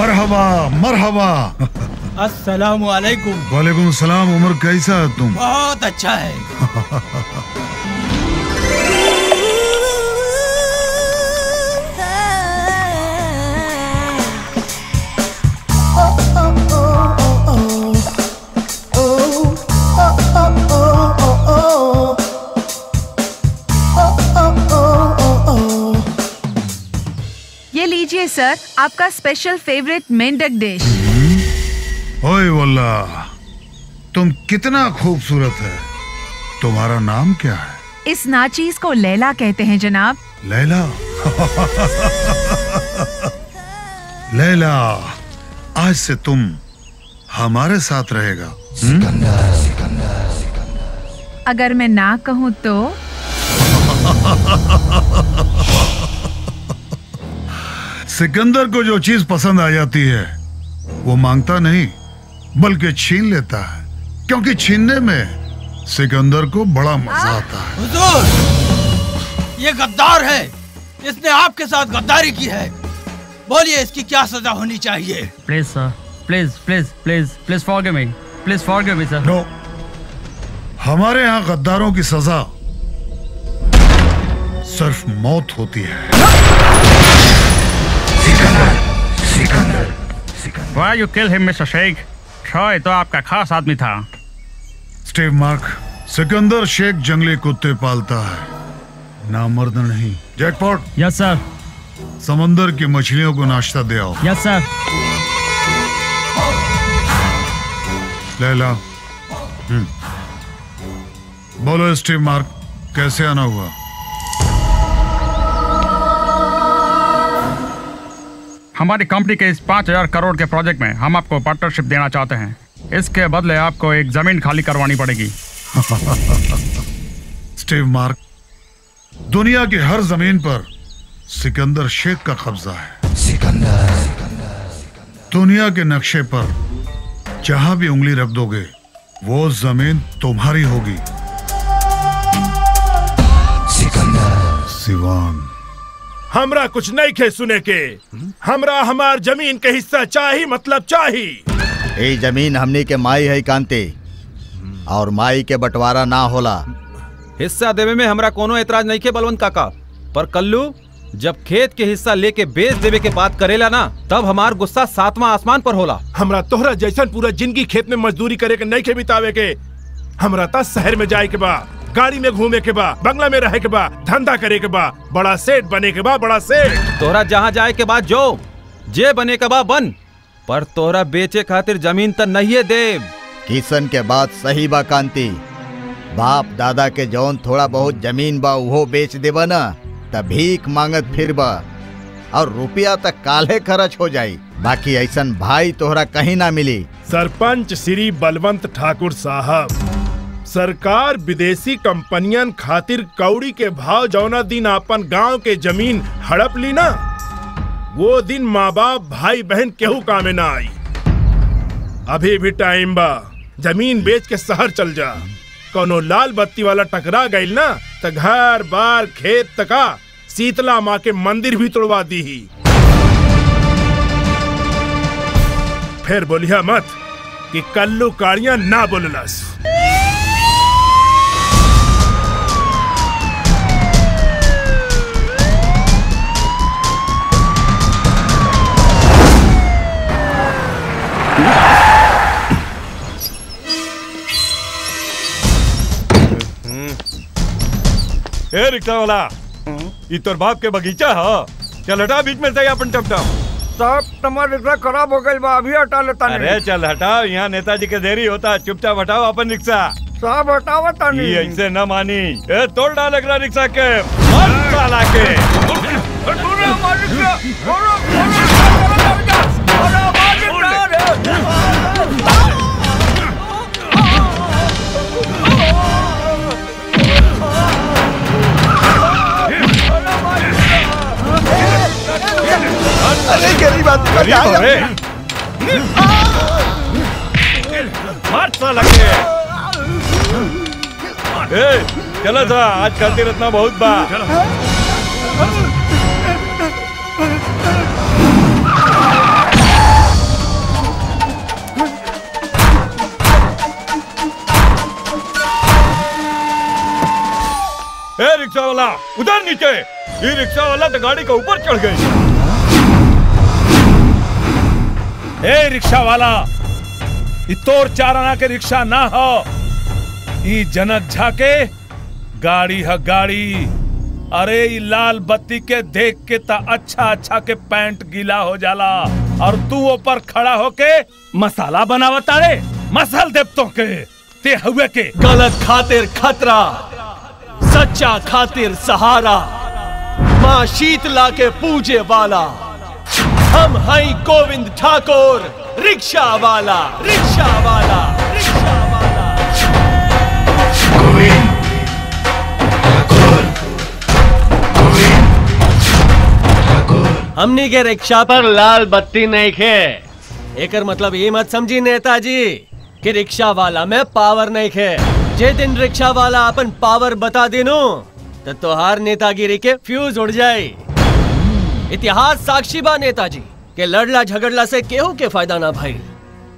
मरहबा मरहबा। अस्सलाम वालेकुम वालेकुम सलाम उमर कैसा है तुम? बहुत अच्छा है। सर आपका स्पेशल फेवरेट मेंढक डिश ओए वल्ला तुम कितना खूबसूरत है। तुम्हारा नाम क्या है? इस नाचीज को लैला कहते हैं जनाब। लैला? लैला आज से तुम हमारे साथ रहेगा। सिकंदर, सिकंदर, सिकंदर। अगर मैं ना कहूँ तो? सिकंदर को जो चीज़ पसंद आ जाती है वो माँगता नहीं बल्कि छीन लेता है क्योंकि छीनने में सिकंदर को बड़ा मज़ा आता है। हुजूर ये गद्दार है। इसने आपके साथ गद्दारी की है। बोलिए इसकी क्या सजा होनी चाहिए? Please sir please please please please forgive me please forgive me sir no हमारे यहाँ गद्दारों की सजा सिर्फ़ मौत होती है। Why you kill him mister Sheikh Troy तो आपका खास आदमी था स्टीव मार्क सिकंदर शेख जंगली कुत्ते पालता है। नामर्द नहीं। जैकपॉट यस सर समंदर की मछलियों को नाश्ता दे आओ। Yes sir Laila. हम्म। बोलो स्टीव मार्क कैसे आना हुआ? हमारी कंपनी के इस पाँच हज़ार करोड़ के प्रोजेक्ट में हम आपको पार्टनरशिप देना चाहते हैं। इसके बदले आपको एक ज़मीन खाली करवानी पड़ेगी। स्टीव मार्क दुनिया की हर ज़मीन पर सिकंदर शेख का कब्जा है। सिकंदर। दुनिया के नक्शे पर जहाँ भी उंगली रख दोगे वो ज़मीन तुम्हारी होगी। सिकंदर। सिवान। हमरा कुछ नहीं खे सुने के। हमरा हमार ज़मीन के हिस्सा चाही मतलब चाही। ये ज़मीन हमनी के माई है कांति। और माई के बंटवारा ना होला। हिस्सा देवे में हमरा कोनो एतराज़ नहीं के बलवंत काका। पर कल्लू जब खेत के हिस्सा लेके बेच देवे के बात करेला ना तब हमार गुस्सा सातवां आसमान पर होला। हमरा तोहरा जैसन पूरा ज़िंदगी खेत में मजदूरी करे के नहीं के बितावे के। हमरा ता शहर में जाए के बा। गाड़ी में घूमे के बा बंगला में रहे के बा धंधा करे के बा बड़ा सेठ बने के बा बड़ा सेठ। तोहरा जहाँ जाए के बाद जो जे बने के बा बन पर तोहरा बेचे खातिर ज़मीन त नहीं देव किशन के बात सही बा कांति। बाप दादा के जौन थोड़ा बहुत ज़मीन बा उहो बेच देबा ना त भीख मांगत फिरबा और रुपया तक काले खर्च हो जाई। बाकी ऐसा भाई तोहरा कहीं ना मिली। सरपंच श्री बलवंत ठाकुर साहब। सरकार विदेशी कंपनियन खातिर कौड़ी के भाव जौना दिन अपन गाँव के ज़मीन हड़प ली ना? वो दिन माँ बाप भाई बहन केहू कामे ना आई। अभी भी टाइम बा, ज़मीन बेच के शहर चल जा। कोनो लाल बत्ती वाला टकरा गईल ना तो घर, बार, खेत तका शीतला माँ के मंदिर भी तोड़वा दी ही। फिर बोलिया मत कि कल्लू काड़िया ना बोललस। ए रिक्शा वाला ई तोर बाप के बगीचा ह चल हटा बीच में से अपन टमटम साहब तुम्हारा रिक्शा खराब हो गई बा अभी हटा लेता नहीं अरे चल हटाओ यहाँ नेताजी के देरी होता चुपचाप हटाओ अपन रिक्शा साहब हटाओ ये नहीं ऐसे न मानी ए तोड़ डाल रिक्शा के मार साला के अरे गरीब आदमी का गरीब हो मार साला के ए चलो सा आज करती रत्ना बहुत बा। रिक्शा वाला उधर नीचे। ये रिक्शा वाला तो गाड़ी के ऊपर चढ़ गई ए रिक्शा वाला ई तोर चार आना के रिक्शा ना हो। ई जनक झा के गाड़ी है गाड़ी। अरे, ई लाल बत्ती के देख के ता अच्छा अच्छा के पैंट गीला हो जाला। और तू ऊपर खड़ा होके मसाला बनावता रे मसल देवतों के ते हुए के। गलत खातिर खतरा। सच्चा खातिर सहारा। माँ शीतला के पूजे वाला। हम हैं गोविंद ठाकुर रिक्शा वाला रिक्शा वाला रिक्शा वाला। हमनी के रिक्शा पर लाल बत्ती नहीं खे। एकर मतलब ये मत समझी नेताजी कि रिक्शा वाला में पावर नहीं खे। रिक्शा वाला अपन पावर बता देनु तो तोहार नेतागिरी के फ्यूज उड़ जाए। इतिहास साक्षी बा नेताजी, के लड़ला झगड़ला से केहू के फ़ायदा ना भाई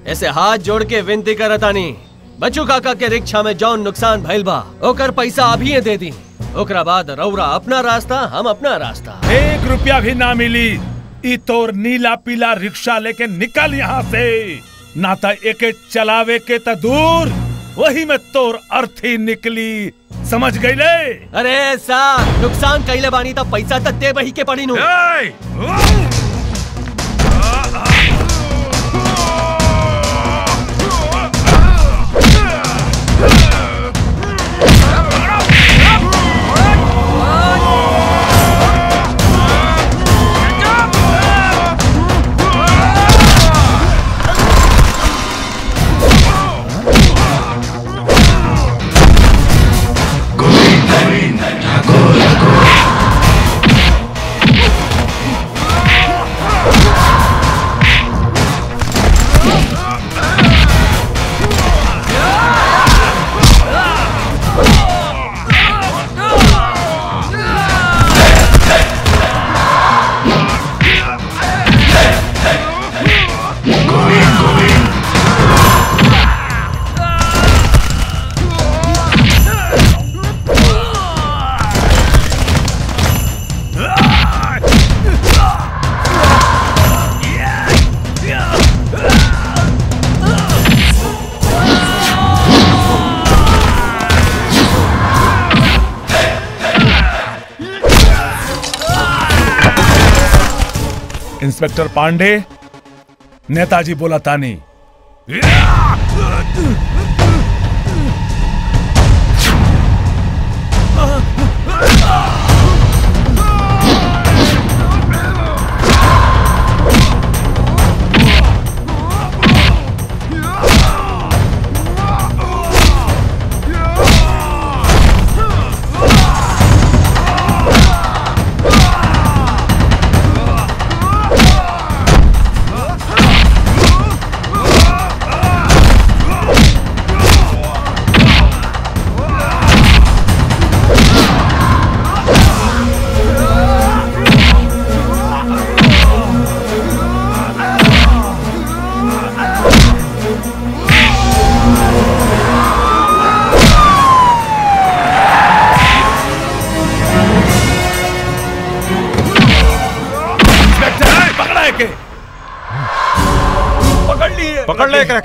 ऐसे हाथ जोड़ के विनती करतानी बच्चू काका के रिक्शा में जौन नुकसान भइल बा, ओकर पैसा अभी दे दी। ओकरा बाद रौरा अपना रास्ता, हम अपना रास्ता। एक रुपया भी ना मिली, ई तोर नीला पीला रिक्शा लेके निकल यहाँ से। ना तो एके चलावे के त दूर। वही में तोर अर्थी निकली। समझ गई ले अरे सर नुकसान कैले बानी तो पैसा तो दे बही के पड़ी नु। इंस्पेक्टर पांडे नेताजी बोला तानी।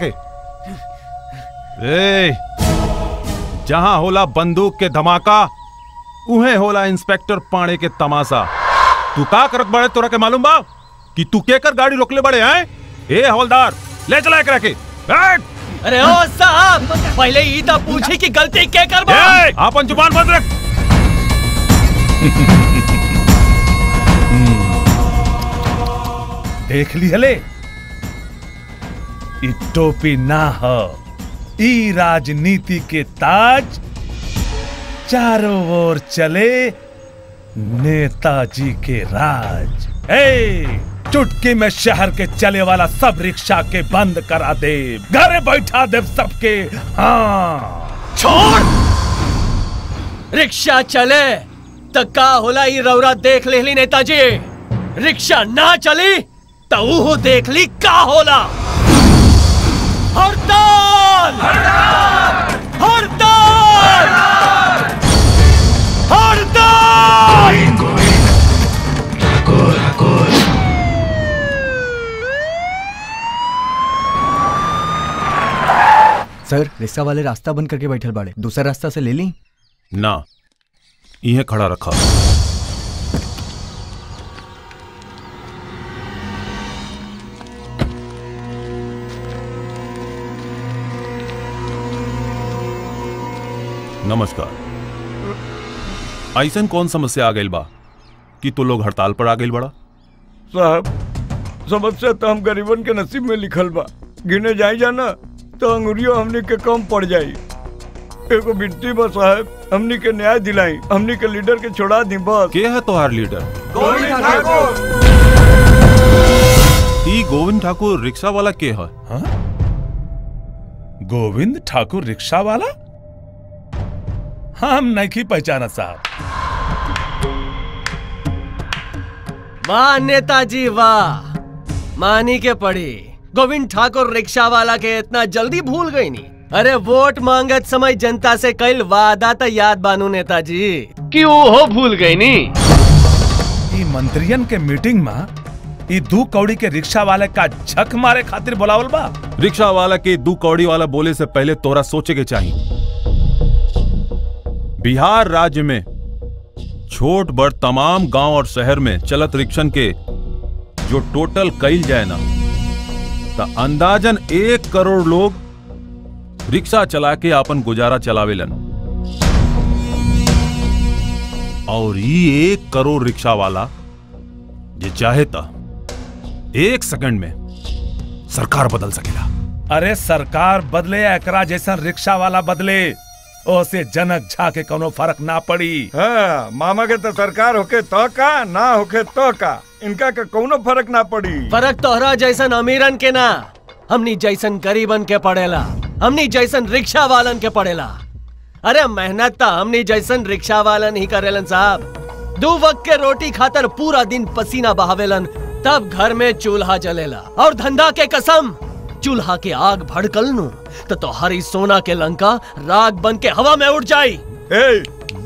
के। ए जहाँ होला बंदूक के धमाका उहे होला इंस्पेक्टर पाणे के तमाशा। तू का करत बड़े तोरा के मालूम बा? कि तू के कर गाड़ी रोकले बड़े हैं? ए हवलदार ले चला एकरा के। ए, अरे ओ साहब पहले ई तो पूछी कि गलती के करबा। ए, आपन ज़ुबान बंद रख। देख ली हले? टोपी ना हो। ई राजनीति के ताज चारों ओर चले नेताजी के राज। ए चुटकी में शहर के चले वाला सब रिक्शा के बंद करा दे घर बैठा दे सबके। हाँ। छोड़! रिक्शा चले तो का होला ई रौरा देख लेली नेताजी? रिक्शा ना चली तो देख ली का होला? हड़ताल! हड़ताल! हड़ताल! सर रिक्शा वाले रास्ता बंद करके बैठल बाड़े। दूसरा रास्ता से ले ली? ना यह खड़ा रखा। नमस्कार। ऐसन कौन समस्या आ गई बा? कि तू लोग हड़ताल पर आ गई बड़ा? साहब समस्या तो हम गरीबन के नसीब में लिखल बा। गिने जाई जाना तो अंगुरियों हमनी के कम पड़ जाई। एगो विनती बा साहब हमनी के न्याय दिलाई हमनी के लीडर के छोड़ा दी बस। के है तोहार लीडर? गोविंद ठाकुर। ई गोविंद ठाकुर रिक्शा वाला के है? गोविंद ठाकुर रिक्शा वाला हम नहीं पहचाना साहब। वाह नेताजी वाह। मानी के पड़ी। गोविंद ठाकुर रिक्शा वाला के इतना जल्दी भूल गई नी। अरे वोट मांगत समय जनता से कल वादा तो याद बानू नेताजी। कि वो भूल गई नी? ई मंत्रियन के मीटिंग में ई दू कौड़ी के रिक्शा वाले का झक मारे खातिर बुलावल बा। रिक्शा वाला के दू कौड़ी वाला बोले से पहले तोरा सोचे के चाहिए बिहार राज्य में, छोट बड़ तमाम गाँव और शहर में चलत रिक्शन के जो टोटल कईल जाए ना तो अंदाजन एक करोड़ लोग रिक्शा चला के अपन गुजारा चलावेलन और ये एक करोड़ रिक्शा वाला, जे चाहे ता, एक सेकंड में सरकार बदल सकेला अरे सरकार बदले एकरा जैसा रिक्शा वाला बदले। ओसे जनक झा के कोनो फ़र्क ना पड़ी। हाँ मामा के तो सरकार होके तो का ना होके तो का इनका के कोनो फ़र्क ना पड़ी। फ़र्क तोहरा जैसन अमीरन के ना। हमनी जैसन गरीबन के पड़ेला। हमनी जैसन रिक्शा वालन के पड़ेला। अरे मेहनत तो हमनी जैसन रिक्शा वालन ही करेलन साहब। दो वक्त के रोटी खातर पूरा दिन पसीना बहावेलन। तब घर में चूल्हा जलेला। और धंधा के कसम। चूल्हा के आग भड़कल नु तो तोहरी सोना के लंका राग बन के हवा में उड़ जाई। ए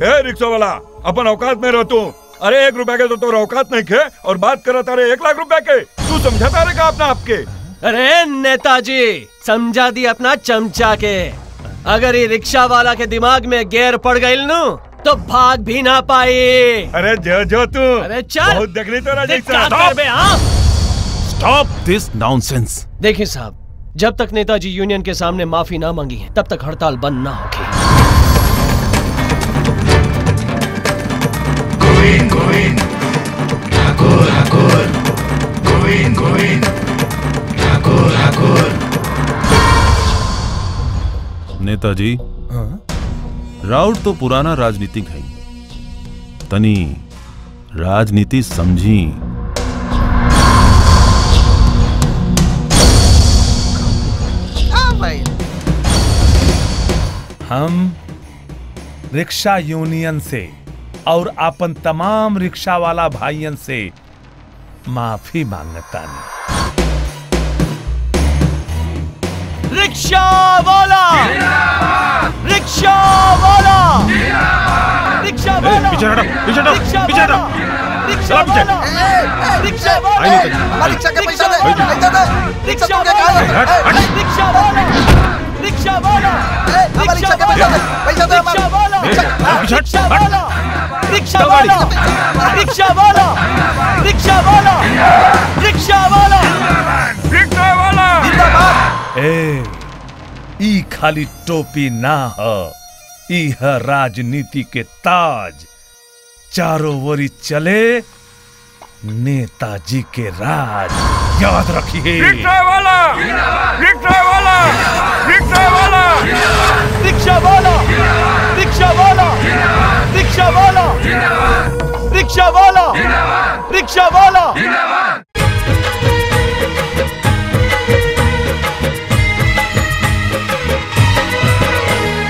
ए रिक्शा वाला अपन औकात में रह तू अरे एक रुपए के तो तोर औकात नहीं खे और बात करत अरे एक लाख रुपए के। तू समझता रहेगा अपना आपके? अरे नेताजी समझा दी अपना चमचा के। अगर ये रिक्शा वाला के दिमाग में गेर पड़ गई नु तो भाग भी ना पाई। अरे जो जो तू। अरे चल। बहुत देख कर हाँ? स्टॉप दिस नॉनसेंस देखिए साहब जब तक नेताजी यूनियन के सामने माफ़ी ना मांगी है तब तक हड़ताल बंद ना होगी गोविंद गोविंद। ठाकुर ठाकुर। गोविंद गोविंद। ठाकुर ठाकुर। नेताजी राउत तो पुराना राजनीतिक है। तनी राजनीति समझी। हम रिक्शा यूनियन से और अपन तमाम रिक्शा वाला भाइयन से माफ़ी माँगता नहीं रिक्शा वाला! रिक्शा वाला! रिक्शा वाला! पीछे हटो, पीछे हटो, रिक्शा पीछे हटो। वाला, रिक्शा। वाला! रिक्शा वाला! रिक्शा के पैसा दे पैसा दे रिक्शा वाला! रिक्शा वाला! रिक्शा वाला रिक्शा दे रिक्शा वाला। रिक्शा वाला रिक्शा वाला रिक्शा वाला रिक्शा वाला रिक्शा वाला रिक्शा वाला जिंदाबाद। ए ई खाली टोपी ना हो ई है राजनीति के ताज। चारों ओरी चले नेताजी के राज। याद रखिए। रिक्शा वाला रिक्शा वाला रिक्शा वाला रिक्शा वाला रिक्शा वाला रिक्शा वाला रिक्शा वाला रिक्शा वाला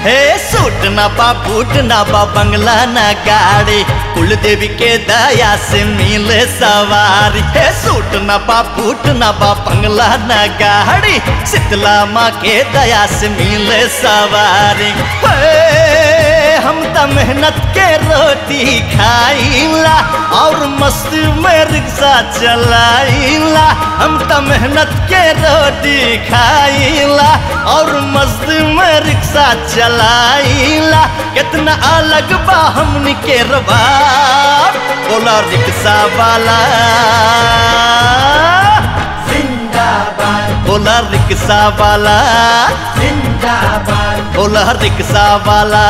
हे सूट ना पा बूट ना पा बंगला ना गाड़ी। कुल देवी के दया से मिले सवारी। हे सूट न पा फूट न पा पंगला न गाड़ी। शीतला माँ के दया से मिले सवारी। हम त मेहनत के रोटी खाइला और मस्त में रिक्शा चलाइला। हम त मेहनत के रोटी खाइला और मस्त में रिक्शा चलाइला। कितना अलग बा हमनी के रवाब बोला रिक्शा वाला। जिंदाबाद। बोला रिक्शा वाला। जिंदाबाद। बोला रिक्शा वाला।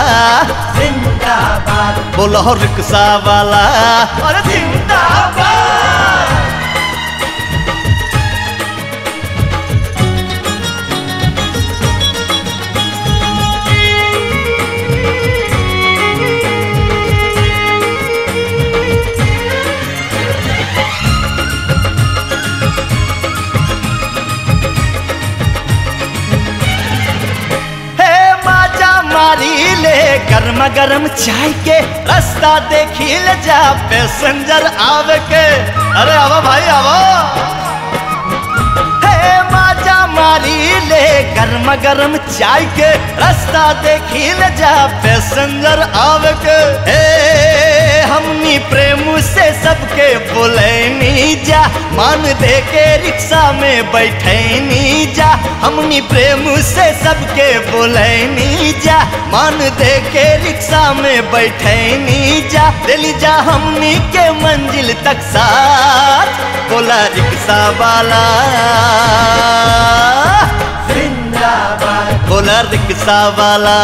जिंदाबाद। बोला रिक्शा वाला। और जिंदाबाद। मारी ले, गर्म गर्म चाय के रास्ता देखी ले जा, पैसेंजर आवे के। अरे आवा भाई, आवा। मारी ले, गर्मा गर्म चाय के रास्ता देखी ले जा, पैसेंजर आवे के। हे हमनी प्रेम से सबके बोले नी जा, मान दे के रिक्शा में बैठे नी जा, हमनी प्रेम से सबके बोले नी जा, मान दे के रिक्शा में बैठे नी जा, दिल जा हमनी के मंजिल तक साथ, बोला रिक्शा वाला। जिंदाबाद बोला रिक्शा वाला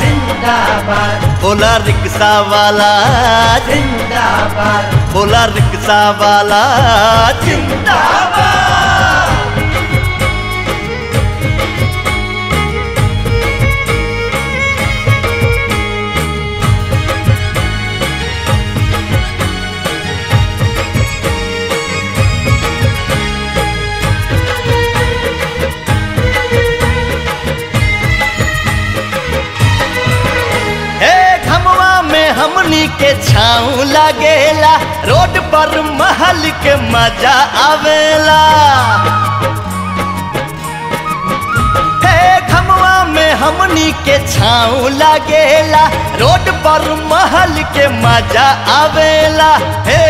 जिंदाबाद बोला रिक्शा वाला जिंदाबाद बोला रिक्शा वाला जिंदाबाद हमनी के छाऊ लगेला, रोड पर महल के मज़ा आवेला। हमनी के छाऊ लगेला, रोड पर महल के मज़ा आवेला। हे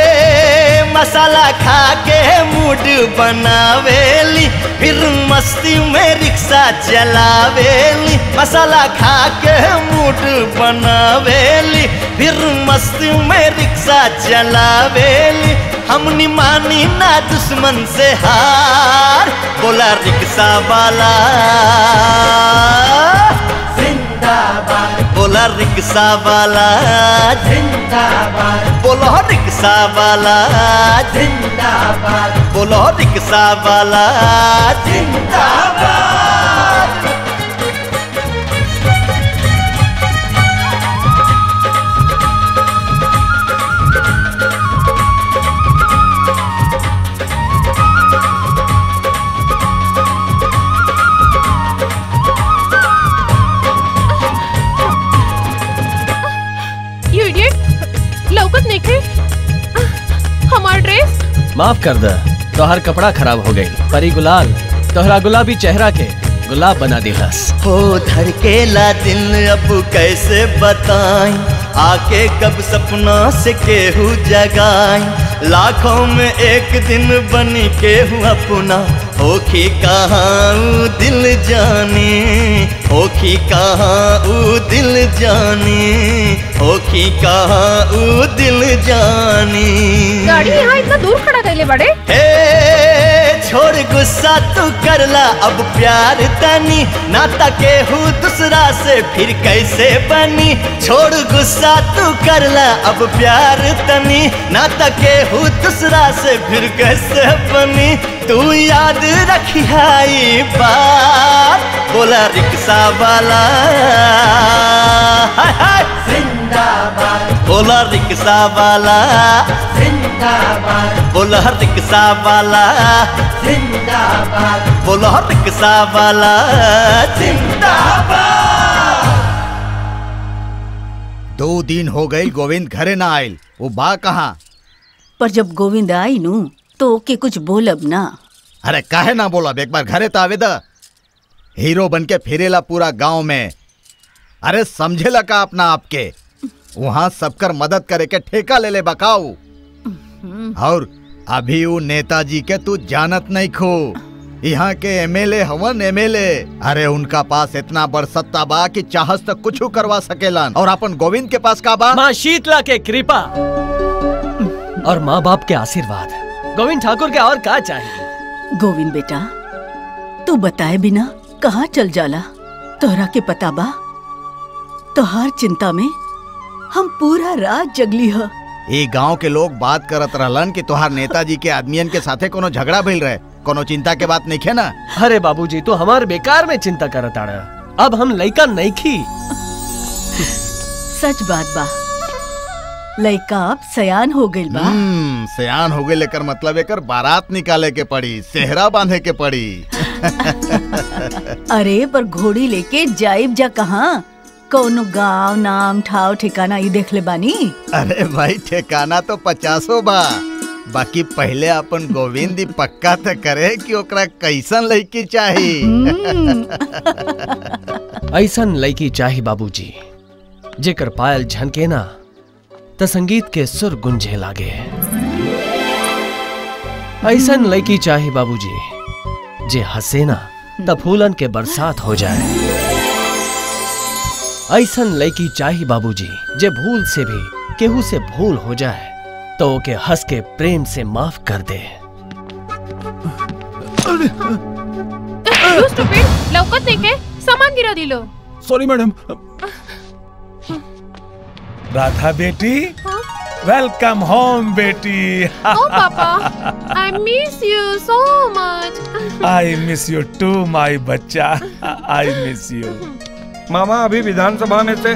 मसाला खा के मूड बनावेली। फिर मस्ती में रिक्शा चलावेली। मसाला खा के मूड बनावेली। फिर मस्ती में रिक्शा चलावेली। हमनी मानी ना दुश्मन से हार। बोला रिक्शा वाला। रिक्शा वाला जिंदाबाद। बोलो रिक्शा वाला जिंदाबाद। बोलो रिक्शा वाला जिंदाबाद। माफ़ कर दे, तोहर कपड़ा खराब हो गई। परी गुलाल, तोहरा गुलाबी चेहरा के गुलाब बना दिलस। हो धर के ला दिल अब कैसे बताएँ? आके कब सपना से केहू जगाएँ? लाखों में एक दिन बन केहू अपना। होखी कहाँ दिल जाने? होखी कहाँ दिल जाने? होखी कहाँ ऊ दिल जाने। गाड़ी यहाँ इतना दूर खड़ा कैले बड़े। हे छोड़ गुस्सा तू करला अब प्यार तनी। नाता के हूँ दूसरा से फिर कैसे बनी? छोड़ गुस्सा तू करला अब प्यार तनी। नाता के हूँ दूसरा से फिर कैसे बनी? तू याद रखी बात बोला रिक्शा वाला। बोला रिक्शा वाला। जिंदाबाद। बोला रिक्शा वाला। जिंदाबाद। बोला रिक्शा वाला। जिंदाबाद। दो दिन हो गई गोविंद घरे ना आयल वो बा कहा? पर जब गोविंद आई नु तो ओके कुछ बोलब ना। अरे काहे ना बोला एक बार घरे तो आवे द। हीरो बन के फिरेला पूरा गाँव में। अरे समझेला का अपना आपके? वहाँ सबकर मदद करे के ठेका ले ले बकाऊ। और अभी वो नेताजी के तू जानत नहीं खो। यहाँ के एमएलए हवन एमएलए। अरे उनका पास इतना बड़ सत्ता बा कि चाहस तक कुछ करवा सकेलन। और अपन गोविंद के पास का बा? माँ शीतला के कृपा। और माँ बाप के आशीर्वाद। गोविंद ठाकुर के और का चाहिए? गोविंद बेटा तू बताए बिना कहाँ चल जाला? तोहरा के पता बा? तोहार चिंता में हम पूरा रात जगली ह। ये गाँव के लोग बात करत रहलन कि तोहार नेताजी के आदमियन के साथे कोनो झगड़ा भइल रहे। कोनो चिंता के बात नहीं है ना? अरे बाबूजी तो हमार बेकार में चिंता करत आड़ा। अब हम लइका नहीं खी सच बात बा। लइका अब सयान हो गइल बा। हम्म सयान हो गए लेकर मतलब एकर बारात निकाले के पड़ी सेहरा बांधे के पड़ी। अरे पर घोड़ी लेके जाइब जा कहाँ? कौनो गाँव नाम ठाव ठिकाना ई देख ले बानी। अरे भाई ठिकाना तो पचासो बा। बाकी पहले अपन गोविंद पक्का तो करे कि ओकरा कैसन लड़की चाही। ऐसन लड़की चाही बाबूजी जेकर पायल झनके ना त संगीत के सुर गुंजे लागे। ऐसन लड़की चाही बाबूजी जे हसे ना त फूलन के बरसात हो जाए। ऐसन लड़की चाही बाबूजी जे भूल से भी केहू से भूल हो जाए तो ओके हंस के प्रेम से माफ़ कर दे। देखे सामान गिरा दिलो सॉरी मैडम राधा बेटी वेलकम होम बेटी। I miss you so much. I miss you too my बच्चा। आई मिस यू मामा अभी विधानसभा में से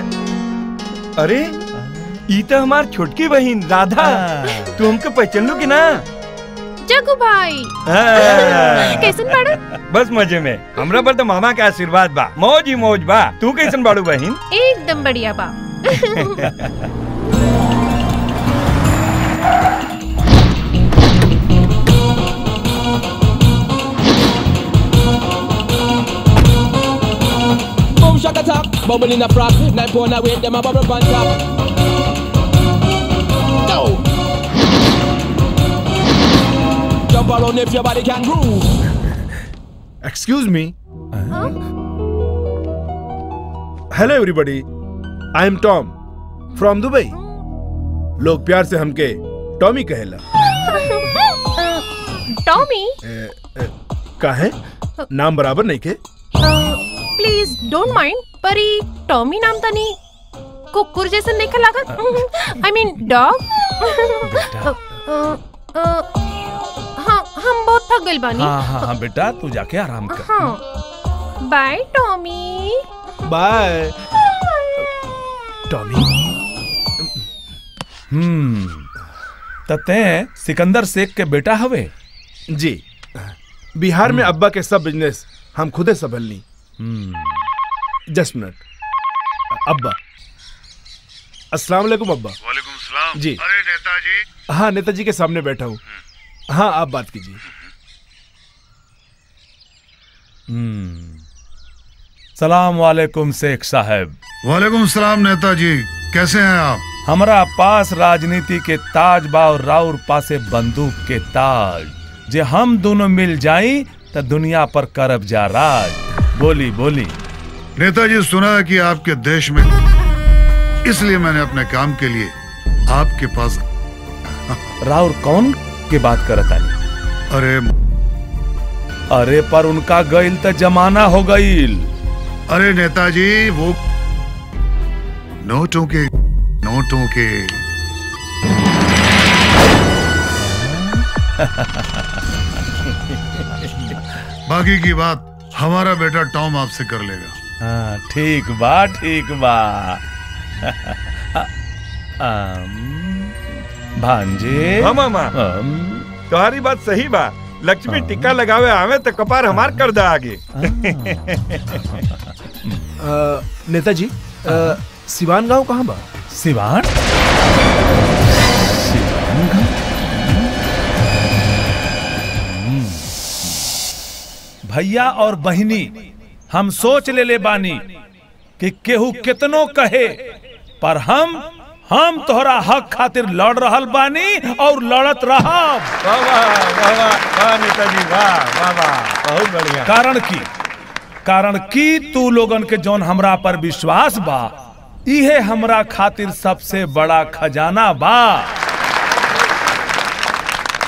अरे ई तो हमार छोटकी बहन राधा। तू हमको पहचान लो की ना? जगू भाई। हाँ। कैसन बाड़ू? बस मज़े में। हमरा पर तो मामा के आशीर्वाद बा। मौज ही मौज बा। तू कैसन बाड़ू बहन? एकदम बढ़िया बा। attack, bubble in a frock, nine pound away, them a bubble on top. No. Jump around if your body can groove. Excuse me hello everybody I am Tom from Dubai लोग प्यार से हमके टॉमी कहेला Tommy का है नाम बराबर नहीं के प्लीज़ डोंट माइंड पर टॉमी नाम तो नहीं? कुकुर जैसा देखे लागत? आई मीन डॉग हाँ हम बहुत थक गइल बानी। हाँ हाँ हाँ बेटा तू जाके आराम कर। हाँ। बाय टॉमी बाय टॉमी हम्म तते सिकंदर शेख के बेटा हवे? जी। बिहार में अब्बा के सब बिज़नेस हम खुदे संभल ली जस्ट मिनट। अब्बा। अस्सलाम वालेकुम अब्बा। वालेकुम सलाम। जी। अरे नेताजी। हाँ नेताजी के सामने बैठा हूँ। हाँ आप बात कीजिए। हम्म। सलाम वालेकुम शेख साहब। वालेकुम सलाम नेताजी। कैसे हैं आप? हमारा पास राजनीति के ताज बा और राउर पासे बंदूक के ताज। जे हम दोनों मिल जाई तो दुनिया पर करब जा राज। बोली बोली। नेताजी सुना है कि आपके देश में इसलिए मैंने अपने काम के लिए आपके पास राउर कौन के बात करत आई अरे अरे पर उनका गईल तो जमाना हो गईल। अरे नेताजी वो नोटों के नोटों के। बाकी की बात हमारा बेटा टॉम आपसे कर लेगा। हाँ ठीक बा ठीक बा। भांजे। हाँ मामा तुम्हारी बात सही बा। लक्ष्मी टिक्का लगावे आवे तो कपार हमार कर दे आगे। नेताजी सिवान गाँव कहाँ बा? सिवान? भैया और बहिनी हम सोच ले ले बानी कि केहू कितनो कहे पर हम हम तोहरा हक खातिर लड़ रहल बानी और लड़त रहब। कारण की? कारण की तू लोगन के जौन हमरा पर विश्वास बा इहे हमरा खातिर सबसे बड़ा खजाना बा।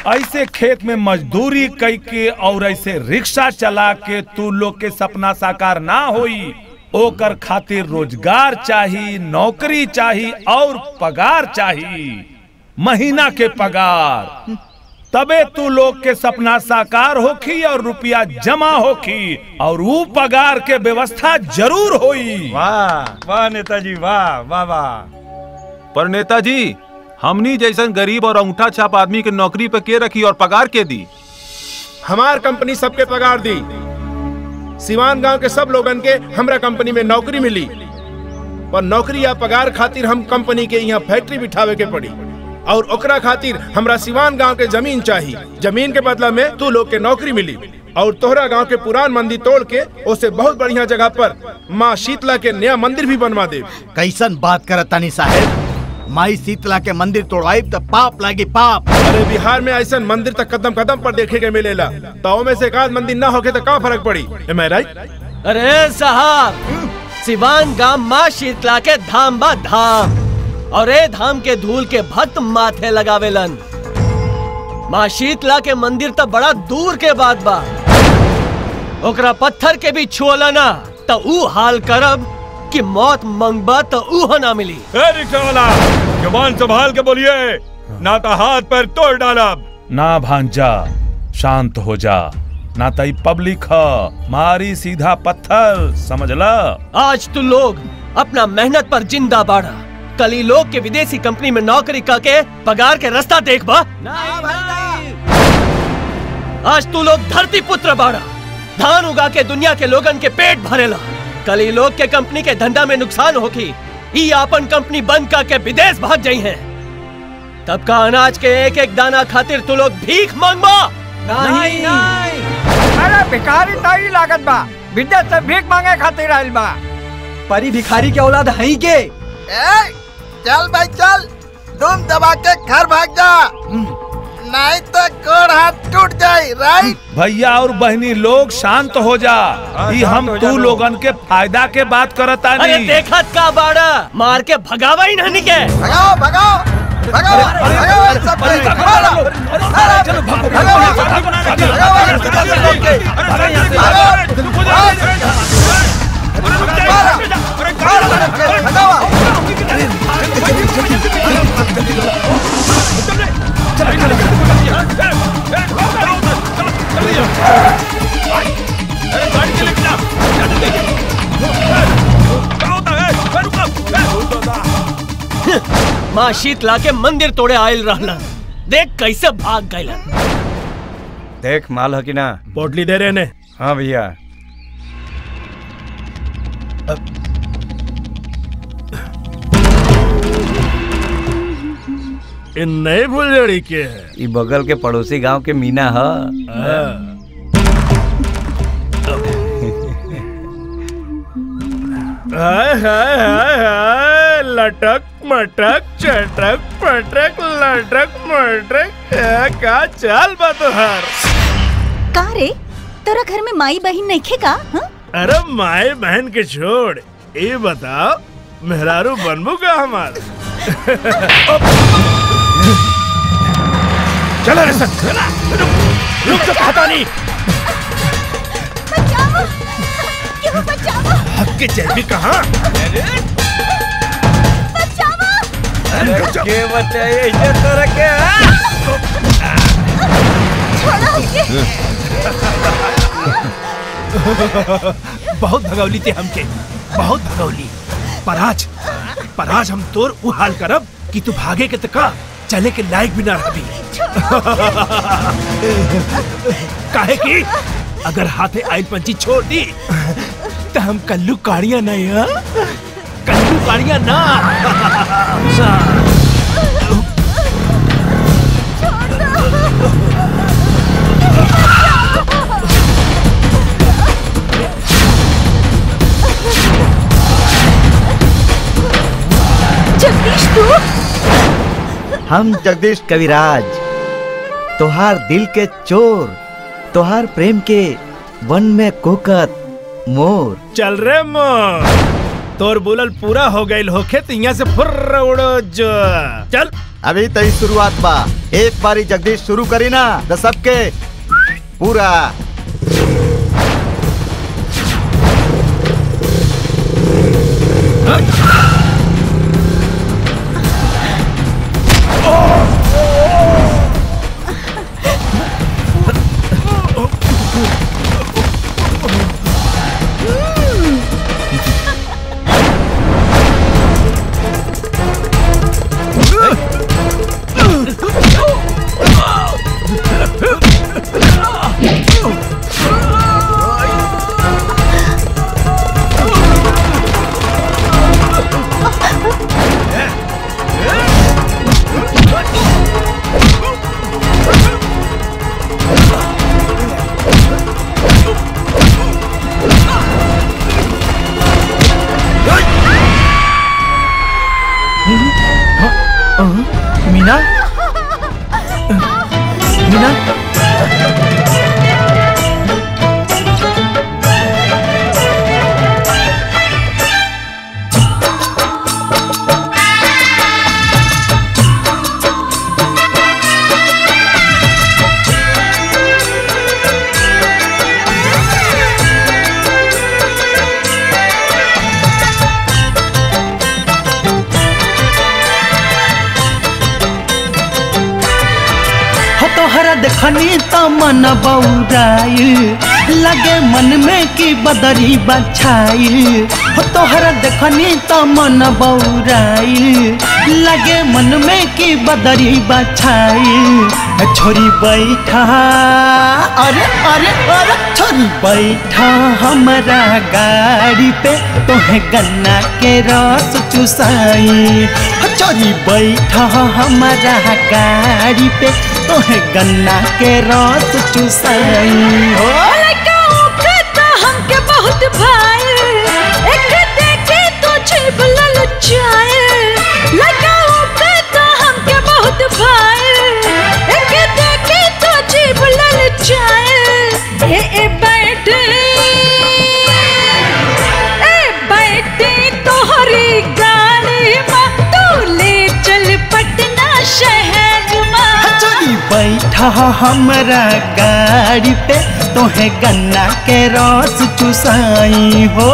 ऐसे खेत में मजदूरी कई के और ऐसे रिक्शा चला के तू लोग के सपना साकार ना होई ओकर खातिर रोज़गार चाहिए नौकरी चाहिए और पगार चाही महीना के पगार। तबे तू लोग के सपना साकार होखी और रुपया जमा होखी और ऊ पगार के व्यवस्था ज़रूर होई। वाह वाह नेताजी वाह वाह वाह। पर नेताजी हमनी जैसन गरीब और अंगूठा छाप आदमी के नौकरी पे के रखी और पगार के दी? हमार कंपनी सबके पगार दी। सिवान गाँव के सब लोगन के हमरा कंपनी में नौकरी मिली। और नौकरी या पगार खातिर हम कंपनी के यहाँ फैक्ट्री बिठावे के पड़ी। और ओकरा खातिर हमरा सिवान गाँव के ज़मीन चाहिए ज़मीन के बदला में तू लोग के नौकरी मिली। और तोहरा गाँव के पुरान मंदिर तोड़ के उसे बहुत बढ़िया जगह पर माँ शीतला के नया मंदिर भी बनवा दे कैसन बात करत तानी साहेब। माई शीतला के मंदिर तोड़वाई तो पाप लागी पाप। अरे बिहार में ऐसा मंदिर तक कदम कदम पर देखे के मिलेला। तो में से एक मंदिर ना होके तो का फ़र्क पड़ी? एम आई राइट अरे साहब सिवान गाँव माँ शीतला के धाम बा धाम और ए धाम के धूल के भक्त माथे लगावेलन। माँ शीतला के मंदिर तो बड़ा दूर के बात बा। ओकरा पत्थर के भी छुअला ना तो ऊ हाल करब। कि मौत मंगबा तो ऊ ना मिली। रिक्शा वाला जबान संभाल के बोलिए ना तो हाथ पैर तोड़ डालब ना भांजा शांत हो जा। ना तई पब्लिक ह मारी सीधा पत्थर समझला आज तू लोग अपना मेहनत पर ज़िंदा बाढ़ा कल ही लोग के विदेशी कंपनी में नौकरी करके पगार के रास्ता देख बा। आज तू लोग धरती पुत्र बाड़ा। धान उगा के दुनिया के लोगन के पेट भरेला। कल ही लोग के कंपनी के धंधा में नुकसान होगी। ई आपन कंपनी बंद करके विदेश भाग जाई है। तब का अनाज के एक एक दाना खातिर तू लोग भीख मांगबा? नहीं अरे भिखारी नहीं लागत बा। विदेश से भीख मांगे खातिर आइल बा। परी भिखारी के औलाद हई के? ए, चल भाई चल। तुम दबा के घर भाग जा। नहीं तो गोड़ हाथ टूट जाए राइट भैया और बहनी लोग शांत हो जा ई हम तू लोगन के फ़ायदा के बात करता अरे नहीं देखत का बाड़ा मार के भगावा ही नहीं के भगाओ भगाओ भगाओ भगाओ सब भगाओ अरे चलो भगाओ माँ शीतला के मंदिर तोड़े आयल रहलन। देख कैसे भाग गइलन देख माल है कि ना पोटली दे रहे ने। हाँ भैया। इन नए फुलझड़ी के है। बगल के पड़ोसी गाँव के मीना है। हाय हाय हाय हाय। लटक मटक चटक पटक लटक मटक। का चाल बा तोहार का रे तोरा घर में माई बहन नहीं खे का हाँ? अरे माए बहन के छोड़। ये बताओ मेहरारू बनबू का हमार? चलो रे सर। चला रुक रुक तो कहता नहीं बचाओ। क्यों बचाओ? हक के जैबी कहाँ? अरे। के बचाइए ये तो रखे बहुत भगौली थे हमके बहुत भगौली। पर आज पर आज हम तोर उ हाल करब कि तू भागे के तका चले के लायक भी ना रहबी काहे की अगर हाथे आइल पंची छोड़ दी तो हम कल्लू काड़िया नहीं है कल्लू काड़िया ना। जगदीश, तू? हम जगदीश कविराज। तोहार दिल के चोर तोहार प्रेम के वन में कोकत मोर। चल रे मोर। तोर बुलल पूरा हो गईल होखे तो यहाँ से फुर्र उड़ो जो चल। अभी तई शुरुआत बा। एक बारी जगदीश शुरू करी ना तो सबके पूरा। बछाई। हो तोहरा देखनी त मन बौराई। लगे मन में कि बदरी बछाई। छोरी बैठा। अरे अरे अरे, छोरी बैठा। हमारा गाड़ी पे तोहे गन्ना के रस चुसाई। छोरी बैठा। हमारा गाड़ी पे तोहे गन्ना के रस चुसाई। हो। बैठा हमरा गाड़ी पे तोहे गन्ना के रस चुसाई हो।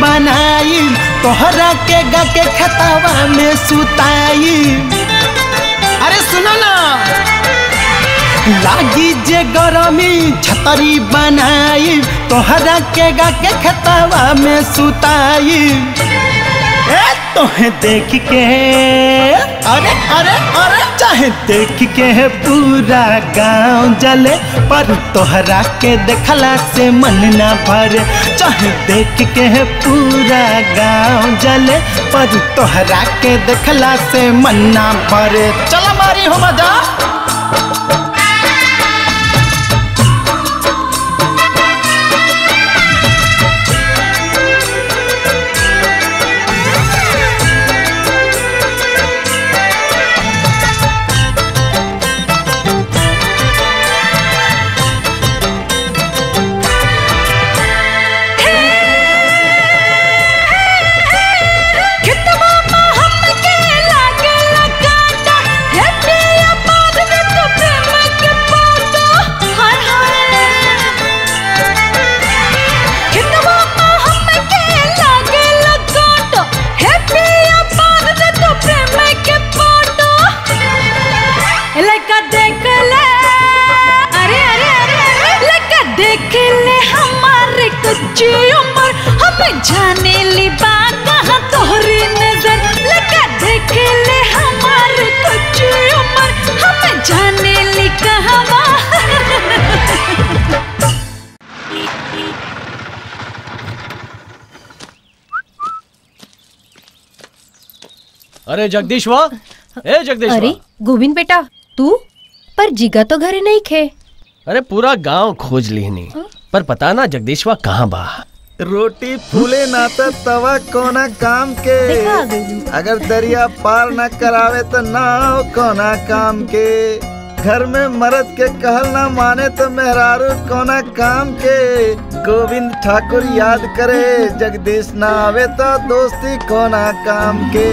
बनाई, तोहरा के गा के खतावा में सुताई। अरे सुनो ना। लागी जे गरमी, छतरी बनाई, तोहरा के गा के खतावा में सुताई। ए, तोहे देख के, अरे अरे अरे, चाहे देख के पूरा गाँव जले, पर तोहरा के देखला से मन ना भरे। चाहे देख के है पूरा गाँव जले, पर तोहरा के देखला से मन्ना पर चला मारी हो मज़ा। अरे जगदीश वाह ए जगदीश अरे गोविंद बेटा तू? पर जिगा तो घरे नहीं खे। अरे पूरा गाँव खोज लेनी पर पता ना जगदीशवा कहाँ बा। रोटी फूले ना तो तवा कोना काम के। अगर दरिया पार ना करावे तो ना कोना काम के। घर में मरद के कहल ना माने तो मेहरारू कोना काम के? गोविंद ठाकुर याद करे जगदीश ना आवे तो दोस्ती कोना काम के?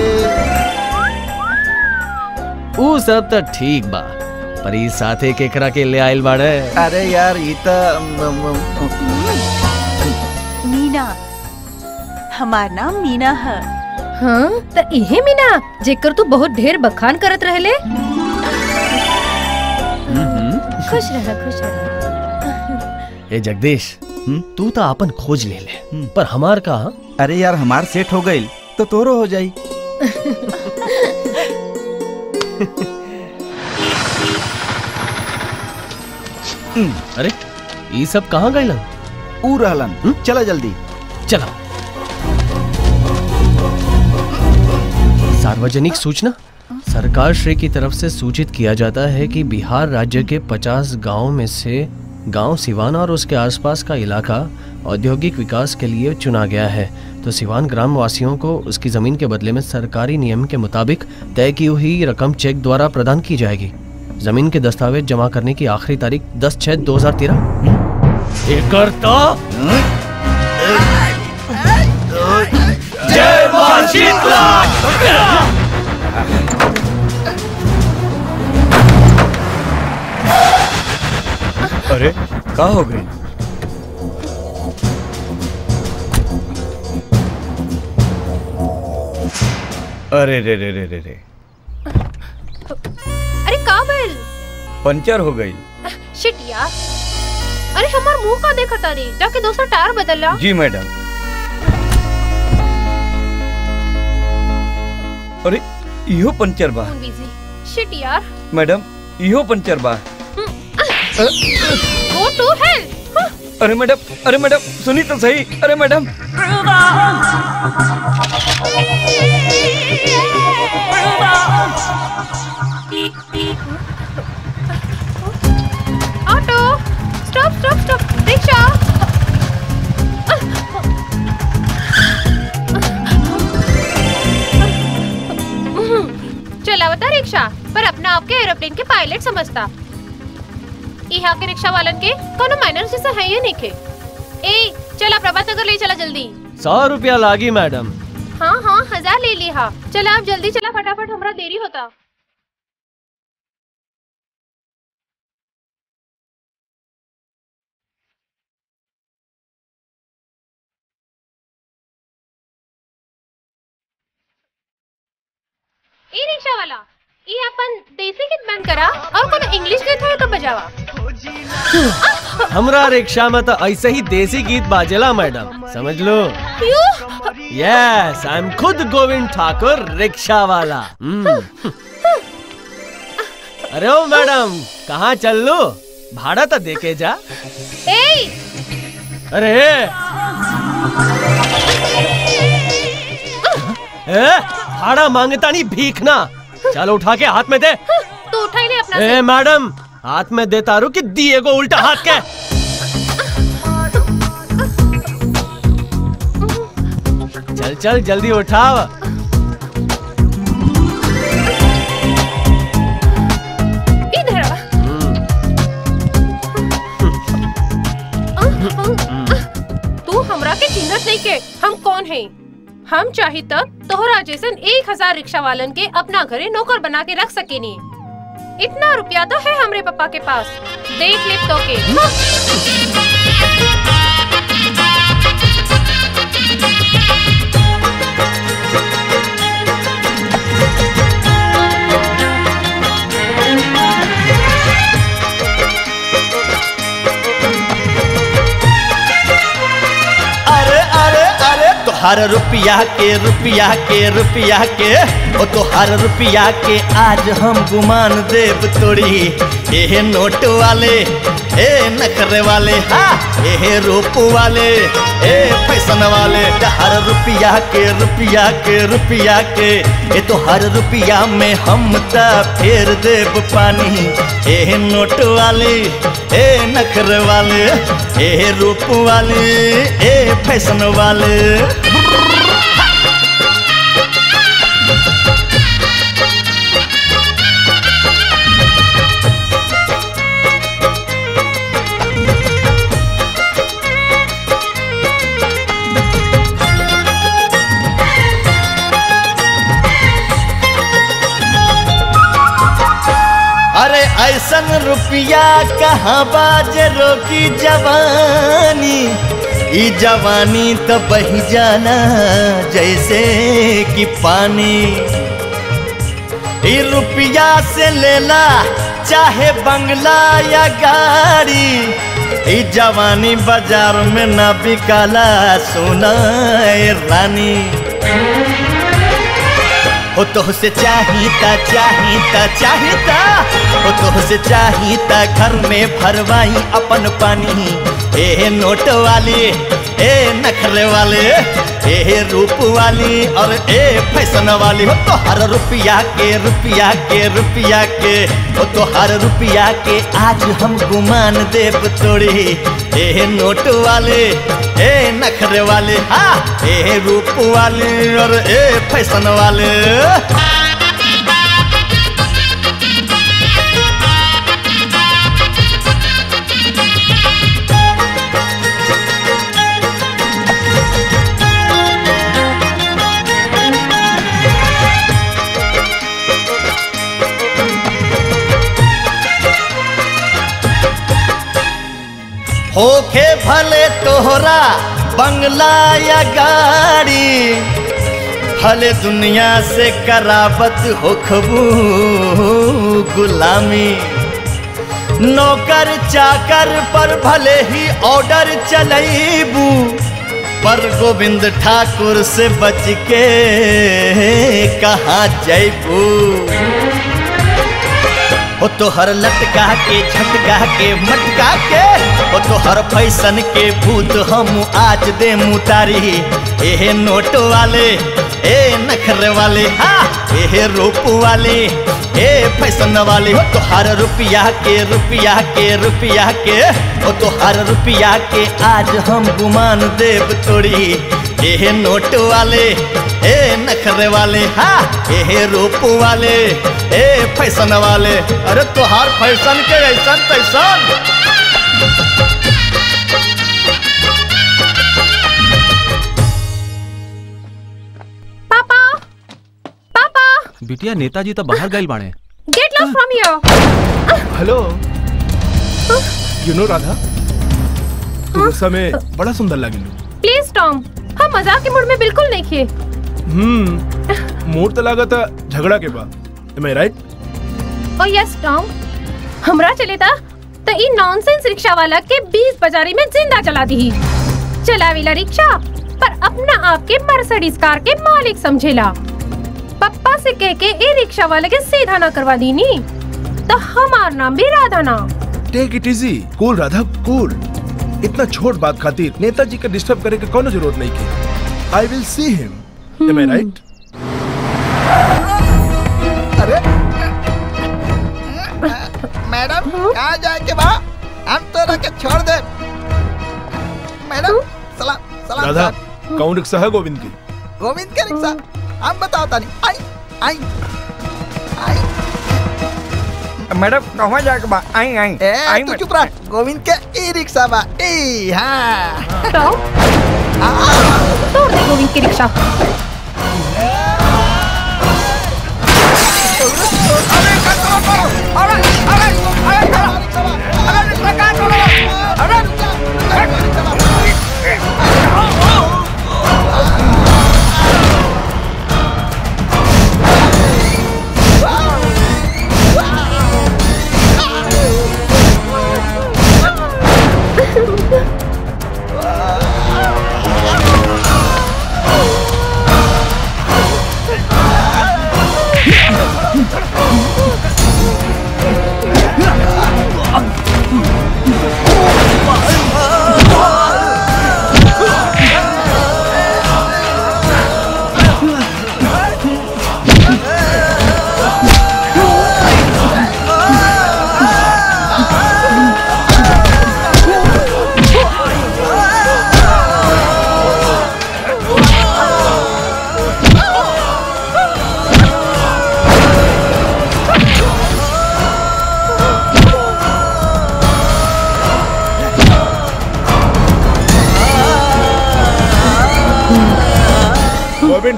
ऊ सब तो ठीक बा पर ई साथे केकरा के ले आइल बाड़े? अरे यार ये तो मीना हमार नाम मीना है। हाँ त इहे मीना जेकर तू बहुत ढेर बखान करत रहले। खुश रह खुश रह ए जगदीश तू तो अपन खोज ले ले पर हमार का अरे यार हमार सेट हो गई तो तोरो हो जाई। अरे ये सब कहाँ गइलन ऊ रहलन चला जल्दी। चला। सार्वजनिक सूचना? सरकार श्री की तरफ़ से सूचित किया जाता है कि बिहार राज्य के 50 गाँव में से गाँव सिवान और उसके आसपास का इलाका औद्योगिक विकास के लिए चुना गया है। तो सिवान ग्राम वासियों को उसकी ज़मीन के बदले में सरकारी नियम के मुताबिक तय की हुई रकम चेक द्वारा प्रदान की जाएगी। ज़मीन के दस्तावेज़ जमा करने की आखिरी तारीख 10 छह दो हज़ार तेरह। अरे का हो गई? अरे रे रे रे रे रे। अरे का भइल पंचर हो गई। शिट यार। अरे हमार मुँह का देखा तारी जाके दूसरा टायर बदल ला। जी मैडम। अरे इहो पंचर बा। शिट यार। मैडम इहो पंचर बा। गो टू हेल अरे मैडम अरे मैडम सुनी तो सही। अरे madam. Auto stop stop stop rickshaw. चलावता रिक्शा पर अपना आपके एरोप्लेन के पायलट समझता। यहाँ के रिक्शा वालन के कोनो मैनर्स जैसा है ये नहीं के ए चला प्रभात नगर ले चला जल्दी। सौ रुपया लागी मैडम। हाँ हाँ हज़ार ले लिया। चला आप जल्दी चला फटाफट हमरा देरी होता। ई रिक्शा वाला ई अपन देसी गीत बंद करा और कोनो इंग्लिश गीत हो तो बजावा। हमरा रिक्शा में तो ऐसे ही देसी गीत बाजेला मैडम। समझ लो? यस आई एम खुद गोविंद ठाकुर रिक्शा वाला हम्म। अरे ओ मैडम कहाँ चल लो भाड़ा तो देके जा। ए अरे! ए, भाड़ा माँगता नहीं भीखना चलो उठा के हाथ में दे। तू उठा ही ले अपना ए मैडम हाथ में देता रू कि दिए को उल्टा हाथ के। चल चल जल्दी उठाओ इधर आ। तू हमरा के चिन्हत नहीं के हम कौन है? हम चाहे तो तोहरा जैसे एक हज़ार रिक्शा वालन के अपना घरे नौकर बना के रख सकेनी इतना रुपया तो है हमरे पापा के पास। देख ले तो के तोहार रुपया के रुपया के रुपया के। ओ हर रुपया के आज हम गुमान देव तोड़ी। ये नोट वाले ए नखरे वाले, हा। एहे रूप वाले ए फ़ैशन वाले हर रुपया के रुपया के रुपया के। ए तो हर रुपया में हम त फेर देब पानी। ए नोट वाले ए नखर वाले ए रूप वाले ए फ़ैशन वाले। ऐसन रुपया कहाँ बाजे रोकी जवानी? ई जवानी तो बही जाना जैसे कि पानी। ई रुपया से लेला चाहे बंगला या गाड़ी, ई जवानी बाज़ार में ना बिकाला सोना रानी। हो तो से चाहिता चाहिता चाहिता। हो तो से चाहिता, घर में भरवाई अपन पानी। ए नोट वाली, ए नखरे वाले, ए रूप वाली और ए फ़ैशन वाली। हो तो हर रुपया के रुपया के रुपया के। हो तो हर रुपया के आज हम गुमान देव तोड़ी। ए नोट वाले ए नखरे वाले हा ए रूप वाले और ए फ़ैशन वाले। होखे भले तोहरा बंगला या गाड़ी? भले दुनिया से करावत होखबू गुलामी। नौकर चाकर पर भले ही ऑर्डर चलेबू, पर गोविंद ठाकुर से बच के कहाँ जैबू? हो तो हर लटका के, झटका के, मटका के हो तो हर फ़ैशन के भूत हम आज दे मुतारी ए नोट वाले, ए नखरे वाले हाँ ए रूप वाले, ए फ़ैशन वाले। हो तो हर रुपया के रुपया के रुपया के हो तो हर रुपया के आज हम गुमान देव तोड़ी ए नोट वाले, ए नखरे वाले हाँ ए रूप वाले, ए फ़ैशन वाले। अरे तोहार फ़ैशन के ऐसन तैसन। बिटिया नेताजी तो बाहर गए बाणे। Get lost from here hello you know Radha तू उस समय बड़ा सुंदर लगिलू प्लीज़ टॉम हम मज़ाक के मूड में बिल्कुल नहीं थे। हम्म मूड तो लागत झगड़ा के बाद। Am I right oh yes Tom हमरा चले था तो ई नॉनसेंस रिक्शा वाला के 20 बाजारी में ज़िंदा चला दी। चलावेला रिक्शा पर अपना आप के मर्सिडीज कार के मालिक समझेला पप्पा से कह के ए रिक्शा वाले के सीधा ना करवा दी नी तो हमार नाम भी राधा ना। Take it easy cool Radha cool. इतना छोट बात खातिर नेताजी के डिस्टर्ब करे के कोनो ज़रूरत नहीं की। I will see him am I right अरे मैडम कहाँ जाए के बा हम तो रख के छोड़ दे। मैडम सलाम सलाम राधा कौन रिक्शा है गोविंद की? गोविंद के रिक्शा? हम बताओ नहीं आई आई आई मैडम कहाँ जाके बा आई आई ए आई तू चुप रह। गोविंद के ई रिक्शा बा। ई हाँ। तो? तोड़ दे गोविंद की रिक्शा।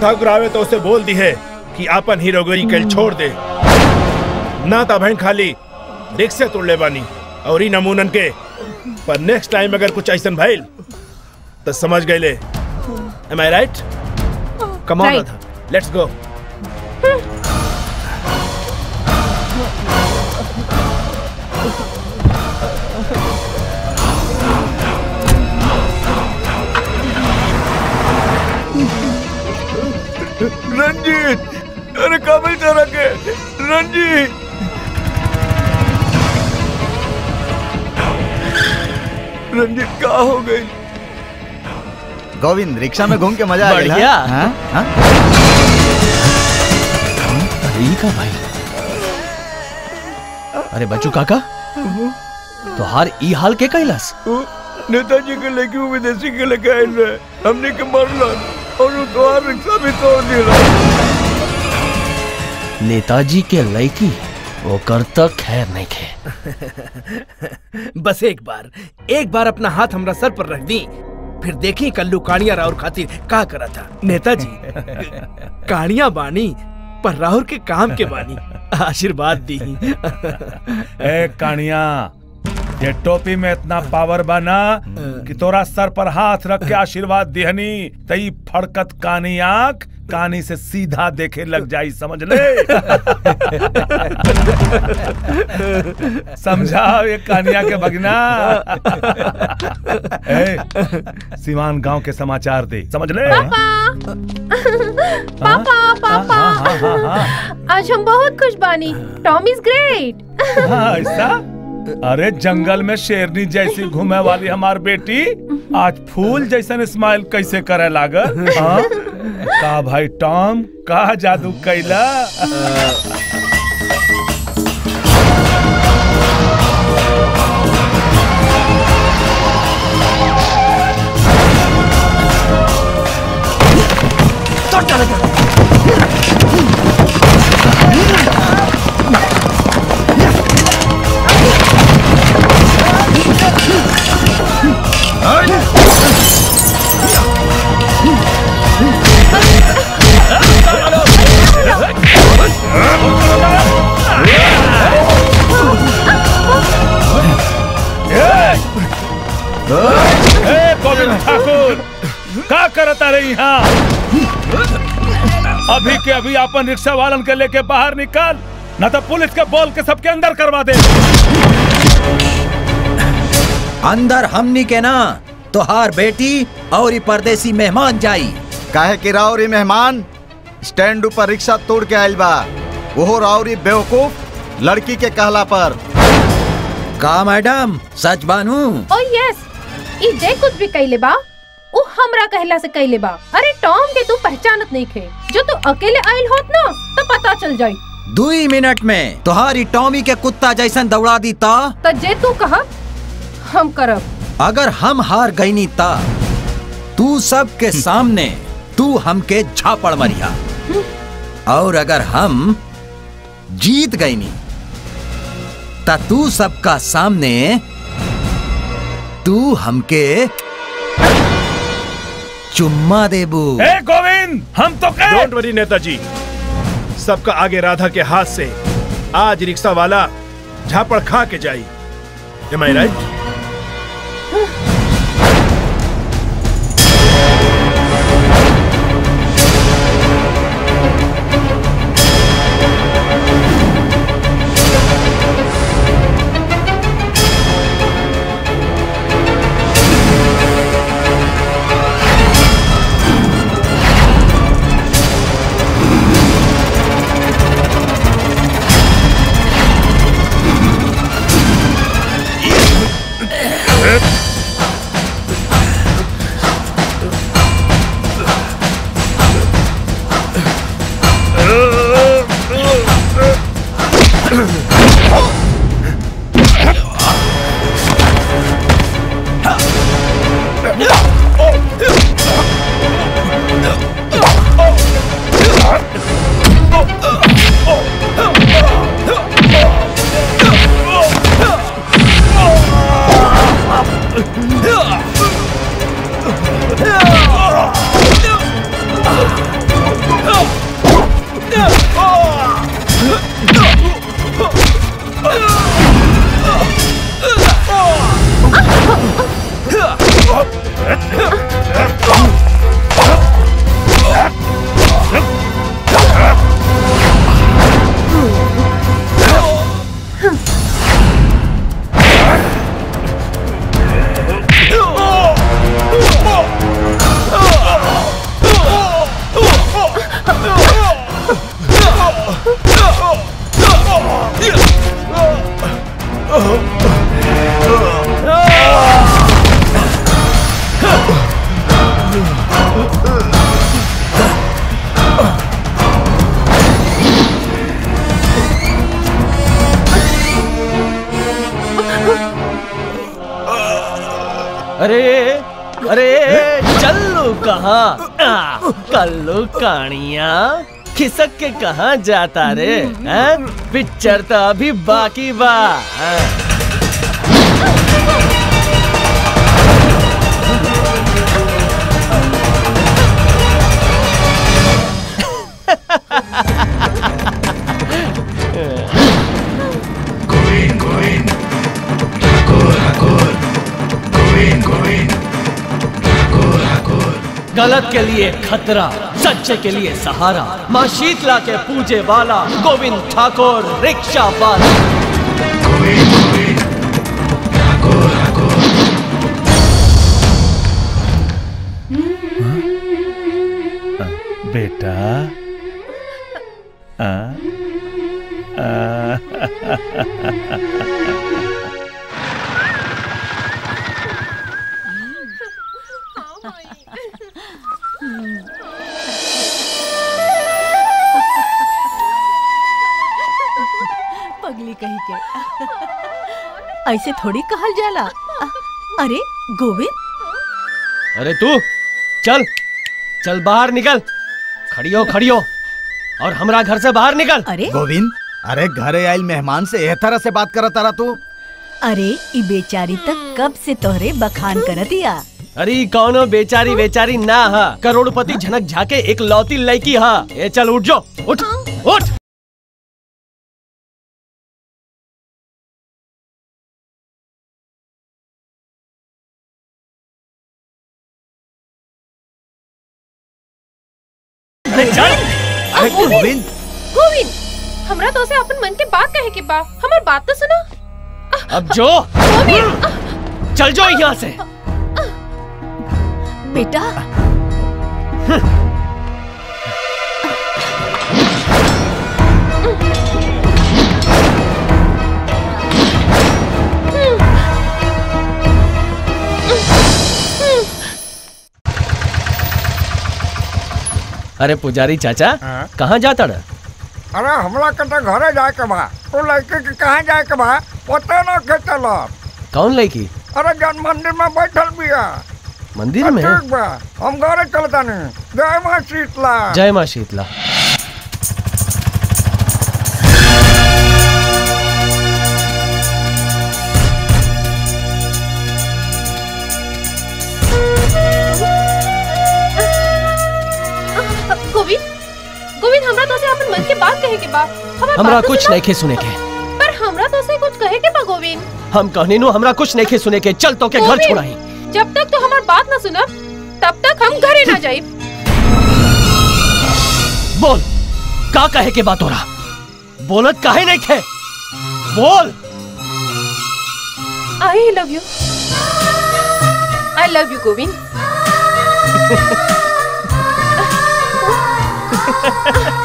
ठाकुर आवे तो उसे बोल दी है कि आपन हीरोगिरी कल छोड़ दे। ना ता बहन खाली रिक्शे तोड़ ले बानी और ही नमूनन के। पर नेक्स्ट टाइम अगर कुछ ऐसा भाई तो समझ गए ले एम आई राइट कमाल था. लेट्स गो रंजीत अरे काबिल चला के रंजीत। रंजीत का हो गई? गोविंद रिक्शा में घूम के मज़ा आ गया। हाँ? हाँ? का भाई? अरे बच्चू काका तोहार ई हाल के कैलास नेताजी के लेके विदेशी के लेके आए हमने के मरलन और वो रिक्शा भी तोड़ दिया नेताजी के लड़की ओकर तक खैर नहीं खे। बस एक बार एक बार अपना हाथ हमरा सर पर रख दी। फिर देखी कल्लू कानिया राहुल खातिर का करा था। नेताजी कानिया बानी पर राहुल के काम के बानी। आशीर्वाद दी। ए कानिया ये टोपी में इतना पावर बना कि तोरा सर पर हाथ रख के आशीर्वाद दिहनी। तई फड़कत कानी आँख कानी से सीधा देखे लग जाई समझ ले समझाओ ये कानिया के भगना। ए, सीवान गाँव के समाचार दे समझ ले पापा पापा पापा। हाँ, हाँ, हाँ, आज हम बहुत खुश बानी टॉम इज़ ग्रेट हाँ, ऐसा? अरे जंगल में शेरनी जैसी घूमे वाली हमार बेटी, आज फूल जैसा स्माइल कैसे करे लागल हाँ? का भाई टॉम, का जादू कैला गोविंद ठाकुर का करता रही यहाँ? अभी के अभी अपन रिक्शा वालन के लेके बाहर निकल न तो पुलिस के बोल के सबके अंदर करवा दे। अंदर हमनी के ना तोहार बेटी और ई परदेसी मेहमान जाई। काहे कि राउरी मेहमान स्टैंड ऊपर रिक्शा तोड़ के आयल बा। वो राउरी बेवकूफ़ लड़की के कहला पर। का मैडम सच बानू? ओ यस ई जे कुछ भी कैले बा उ हमरा कहला से कैले बा अरे टॉम के तू पहचानत नहीं खे। जो तू अकेले आइल होत ना तो पता चल जाई। दुई मिनट में तोहारी टॉमी के कुत्ता जैसन दौड़ा दी ता? तो जे तू कहा हम करब। अगर हम हार गईनी ता तू सब के सामने तू हमके झापड़ मरिया और अगर हम जीत गईनी ता तू सबका सामने तू हमके चुम्मा देबू। ए गोविंद हम तो डोंट वरी नेताजी। सबका आगे राधा के हाथ से आज रिक्शा वाला झापड़ खा के जाई। एम आई राइट कहा जाता रे पिक्चर तो अभी बाकी बा। गलत के लिए खतरा। सच्चे के लिए सहारा। माँ शीतला के पूजे वाला गोविंद ठाकुर रिक्शा वाला। ऐसे थोड़ी कहल जाला। अ- अरे गोविंद? अरे तू चल चल बाहर निकल। खड़ी हो खड़ी हो और हमरा घर से बाहर निकल। अरे। गोविंद अरे घरे आयल मेहमान से ए तरह से बात करत तारा तू। अरे ई बेचारी तक कब से तोहरे बखान करतिया अरे ई कौनो बेचारी बेचारी ना हा। करोड़पति झनक झाके एक लौती लड़की हा। ए चल उठ जो उठ उठ। के बा हमर बात तो सुनो। अब जो। चल जो यहाँ से। बेटा। अरे पुजारी चाचा हाँ? कहाँ जाता रहा अरे हमला के तो घरे जाए के बा। तो लड़के के कहाँ जाए के बा? पता ना के चल कौन लड़की? अरे जन मंदिर में बैठल बिया। मंदिर में? बा। हम घरे चलता नहीं जय माँ शीतला। जय माँ शीतला। कहे के बा हमर तो कुछ नहीं खे सुने के। पर हमरा तो से कुछ कहे के बा गोविंद हम कहने नु हमरा कुछ नहीं खे सुने के। चल तो के घर छोड़ाई। जब तक तो हमार बात ना सुनब तब तक हम घरे ना जाई बोल का कहे के बात हो रहा? बोलत काहे नहीं खे बोल। I love you I love you Govind.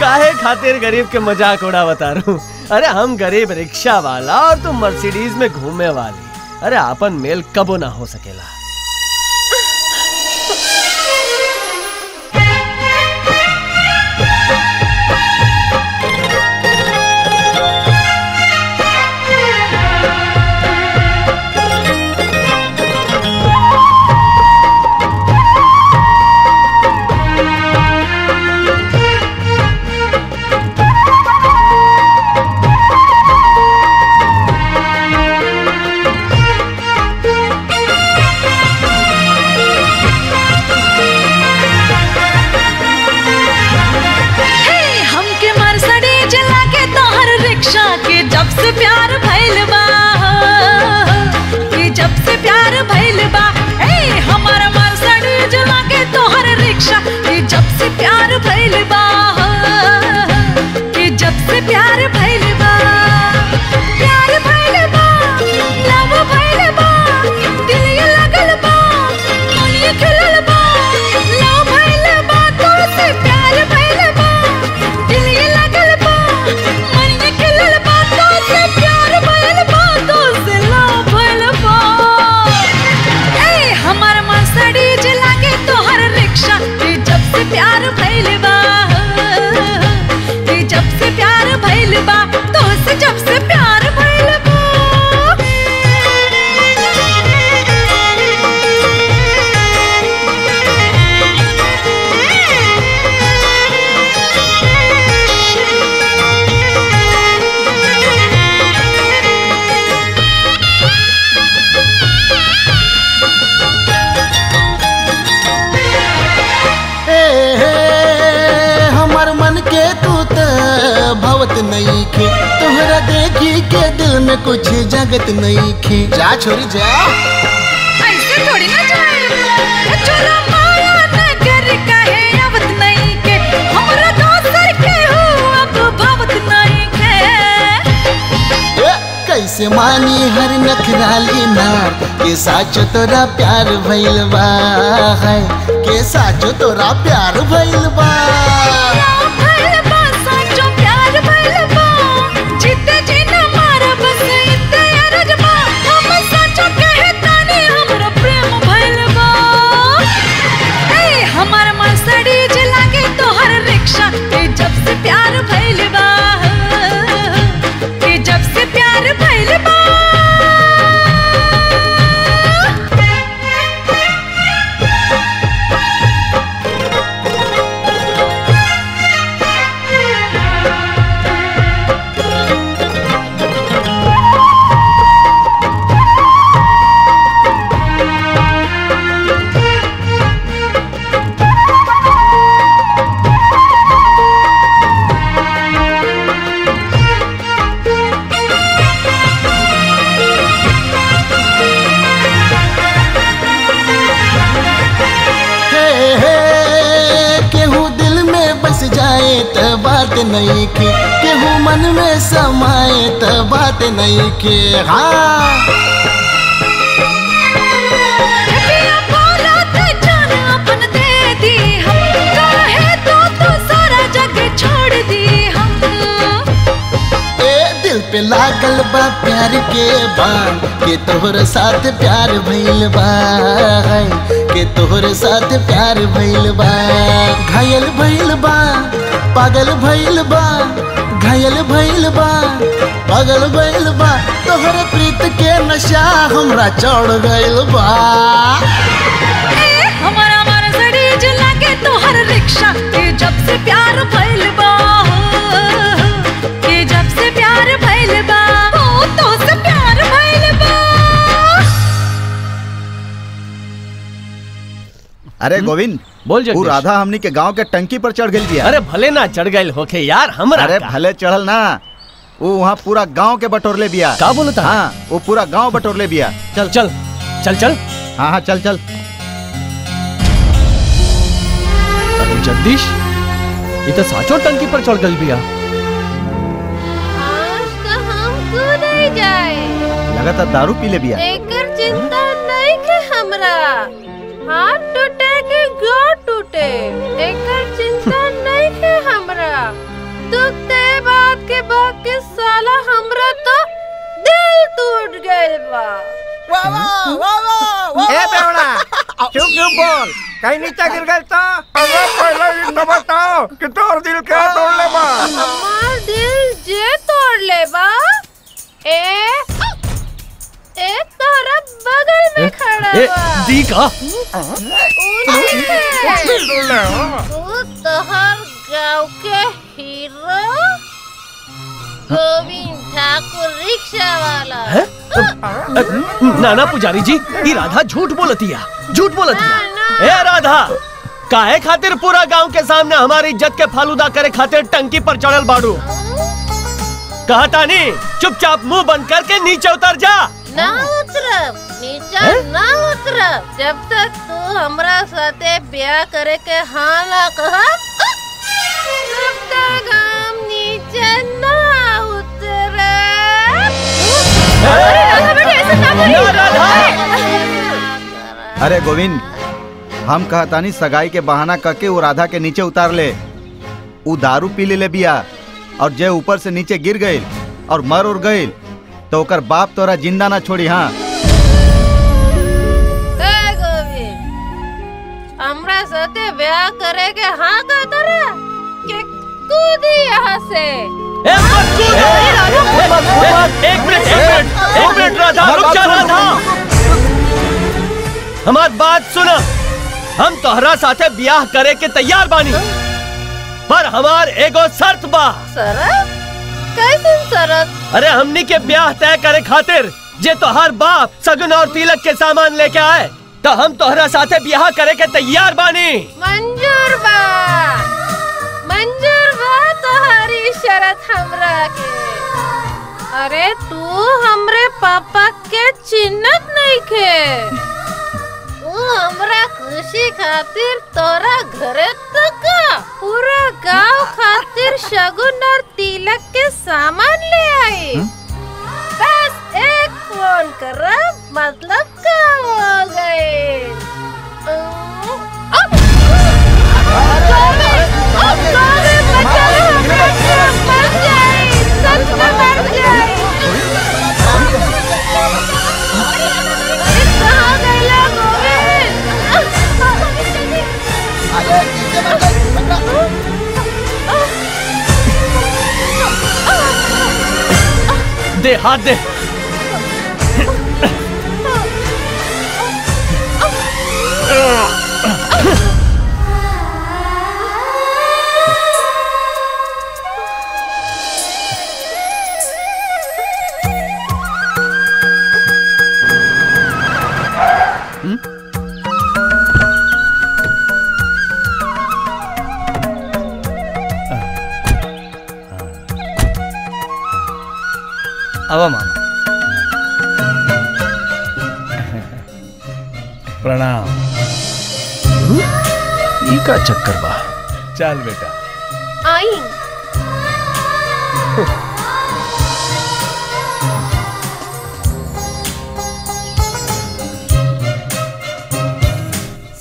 काहे खातिर गरीब के मज़ाक उड़ा बता रू अरे, हम गरीब रिक्शा वाला और तुम मर्सिडीज में घूमने वाली। अरे, आपन मेल कबो ना हो सकेला। யாரும் में कुछ जगत नहीं खे जा छोरी जा। ऐसे थोड़ी ना जाए। चलो माया नगर कहे आवत नहीं के। हमरा दोसर के हो अब भावत नहीं के। ए, कैसे मानी हर नखराली नार? के साचो तोरा प्यार भइल बा है। के साचो तोरा प्यार भइल बा। नहीं के केहू मन में समाए त बात नहीं के हाँ। ते तो तू सारा जग छोड़ दी हम। ए दिल पे लागल बा प्यार के बाण के तोहर साथ प्यार भइल बा के तोहर साथ प्यार भइल बा घायल भइल बा। पागल भइल बा घायल भइल बा पागल भइल बा तोहर प्रीत के नशा हमरा चढ़ गइल बा। ए हमारा मर्सिडीज लागे तोहर रिक्शा ए जब से प्यार भइल बा। ए जब से प्यार भइल बा ओ तो से प्यार भइल बा। अरे गोविंद बोल वो राधा हमनी के गाँव के टंकी पर चढ़ गई अरे भले ना चढ़ गए होके यार हमरा अरे भले चढ़ल ना वो वहाँ पूरा गाँव के बटोरले बिया। का बोलता है? हाँ वो पूरा गाँव बटोरले बिया। चल चल चल चल। हाँ हाँ चल चल। अरे जगदीश ये तो साचो टंकी पर चढ़ गई बिया। आज तो हमको नहीं जाए। लगातार दारू पी ले बिया। एकर चिंता नहीं के हमरा। हाथ टूटे के गोड़ टूटे एकर चिंता नहीं के हमरा। दुख ते बात के बाद के साला हमरा तो दिल टूट गइल बा। वाह वाह वाह वाह ए बेवड़ा चुप चुप बोल। कहीं नीचे गिर गए तो अरे पहले ये तो बताओ कि तोर दिल क्या तोड़ ले बा। हमार दिल जे तोड़ ले बा ए ए तोरा बगल में खड़ा ए दी का? तू तोहर गाँव के हीरो? गोविंद ठाकुर रिक्शा वाला नाना पुजारी जी ये राधा झूठ बोलती है। झूठ बोलतिया ए राधा काहे खातिर पूरा गाँव के सामने हमारी इज़्ज़त के फालूदा करे खातिर टंकी पर चढ़ल बाड़ू? कहा तानी चुपचाप मुँह बंद करके नीचे उतर जा। ना उतरब नीचा ना उतरब जब तक तू हमरा साथे ब्याह करे के हाँ ना तब तक हम नीचे ना उतरब अरे गोविंद हम कहतानी सगाई के बहाना करके वो राधा के नीचे उतार ले। वो दारू पी ले, ले बिया और जय ऊपर से नीचे गिर गए और मर उड़ गई तो ओकर बाप तोरा ज़िंदा ना छोड़ी हाँ ए हमरा साथे ब्याह करे के हाँ कि कूदी यहाँ से एक मिनट एक मिनट एक मिनट राधा रुक जा राधा हमार बात सुन हम तोहरा साथे ब्याह करे के तैयार बानी पर हमार एगो शर्त बा शरत कैसन शरत अरे हमनी के ब्याह तय करे खातिर जे तोहर बाप सगन और तिलक के सामान लेके आए तो हम तोहरा साथे ब्याह करे के तैयार बानी। मंजूर बा। मंजूर बा तुम्हारी शरत हमरा के। अरे तू हमरे पापा के चिन्हत नहीं खे तू हमरा खुशी खातिर तोरा घरे तक पूरा गाँव खातिर शगुन और तिलक के सामान ले आई बस एक फ़ोन कर मतलब काम हो गए दे हाथ दे। मामा प्रणाम। का चक्कर बा। चल बेटा। आई।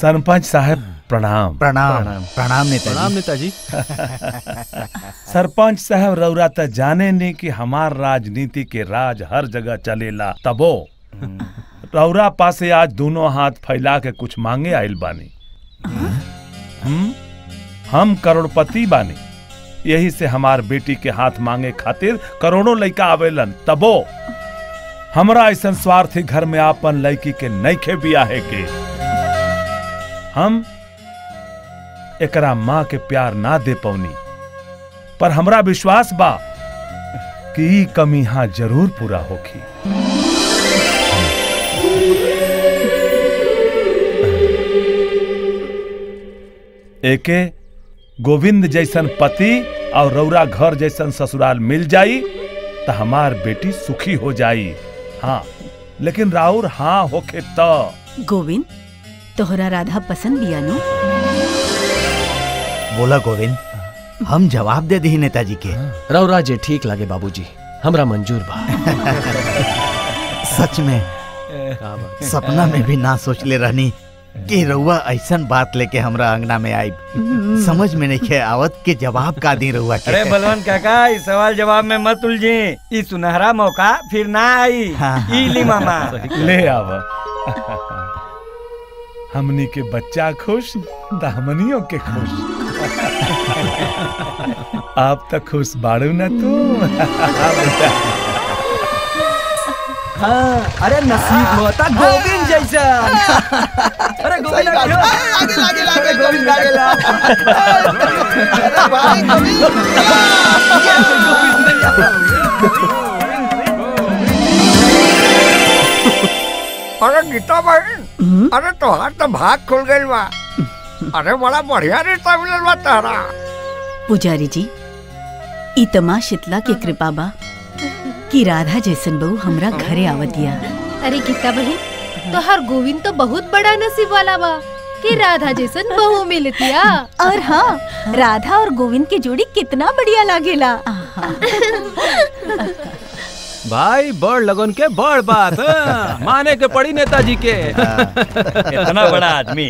सरपंच साहब प्रणाम। प्रणाम। प्रणाम। नेताजी प्रणाम नेताजी। सरपंच साहब रौरा त जाने नहीं कि हमार राजनीति के राज हर जगह चलेला, तबो। रौरा पासे आज दोनों हाथ फैला के कुछ मांगे आइल बानी। हम हम करोड़पति बानी। यही से हमार बेटी के हाथ मांगे खातिर करोड़ों लड़का आवेलन, तबो। हमरा ऐसा स्वार्थी घर में आपन लड़की के नहीं नईखे बियाहे के। हम एकरा माँ के प्यार ना दे पौनी। पर हमरा विश्वास बा कि ई कमी यहाँ ज़रूर पूरा होगी एके गोविंद जैसन पति और रौरा घर जैसन ससुराल मिल जाई तो हमार बेटी सुखी हो जाई। हाँ लेकिन राउर हाँ होके त। गोविंद तोहरा राधा पसंद बिया नो? बोला गोविंद। हम जवाब दे दी नेताजी के। रौरा जे ठीक लगे बाबूजी। हमरा मंजूर बा। सच में सपना में भी ना सोच ले रहनी कि रउआ ऐसन बात लेके हमरा अंगना में आई समझ में नहीं आवत के जवाब का दी रउआ के। अरे बलवंत काका इस सवाल जवाब में मत उलझे। ई सुनहरा मौका फिर ना आई। ई ली मामा। ले आव। हमनी के बच्चा खुश त हमनियों के खुश। आप तक खुश बाड़ू ना तू। हाँ अरे नसीब होता गोविंद जैसा। अरे गोविंद आगे लागे लागे अरे गोविंद आगे गया। अरे भाई गोविंद अरे गीता बहन अरे तोहार तो भाग खुल गइल बा अरे बड़ा बढ़िया रिश्ता मिलल बा तहरा पुजारी जी ई तमा शीतला के कृपा बा कि राधा जैसन बहू हमरा घरे आवतिया अरे गीता बहन तो हर गोविंद तो बहुत बड़ा नसीब वाला बा कि राधा जैसन बहू मिलतिया और हाँ राधा और गोविंद की जोड़ी कितना बढ़िया लागेला। भाई बड़ लगन के बड़ बात हाँ। माने के पड़ी नेताजी के। इतना बड़ा आदमी।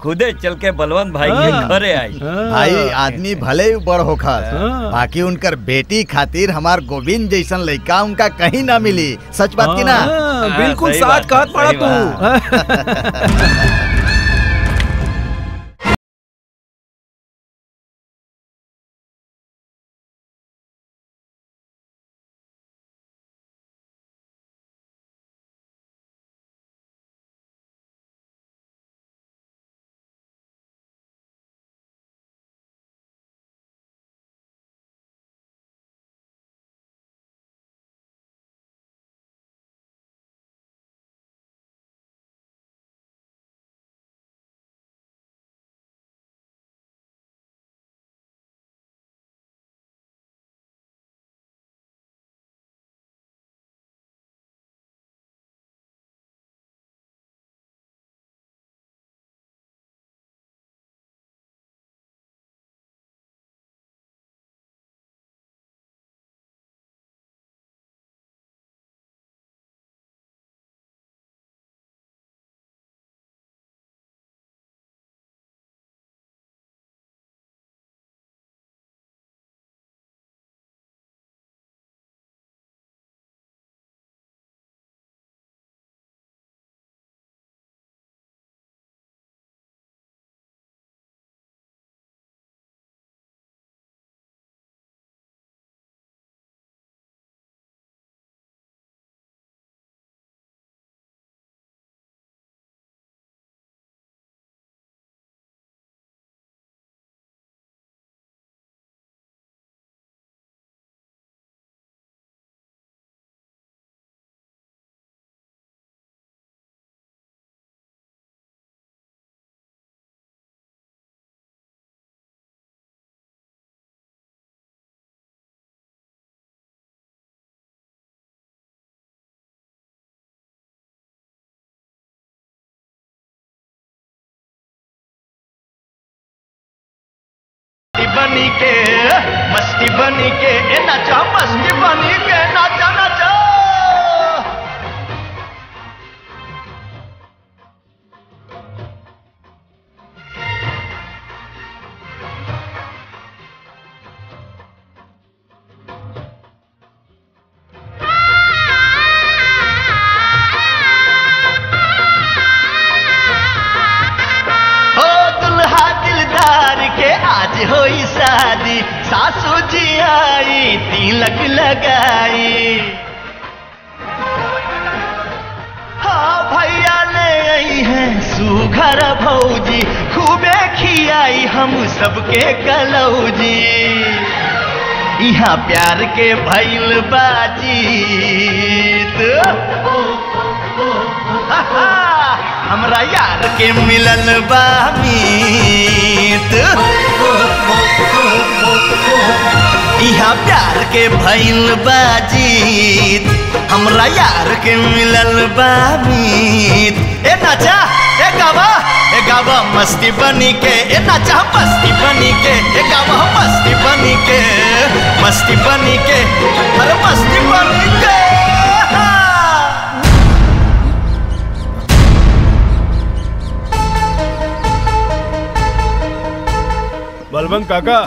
खुदे चल के बलवंत भाई के घर घरे आई भाई आदमी भले ही बड़ होखस बाकी उनकर बेटी खातिर हमार गोविंद जैसन लड़का उनका कहीं ना मिली। सच बात की ना? हाँ, बिल्कुल साच कहत पड़ा तू। बनी के मस्ती बनी के ए नाचा मस्ती बनी के। के भैल बाजीत हमरा यार के मिलल बा मीत। यहाँ प्यार के भैल बाजीत हमरा यार के मिलल बा मीत। ए नाचा, ए गावा ए गावा मस्ती बनी के, ए नाचा, मस्ती बनी के, ए गावा मस्ती बनी के। मस्ती बनी के अरे मस्ती बनी के। बलवंत काका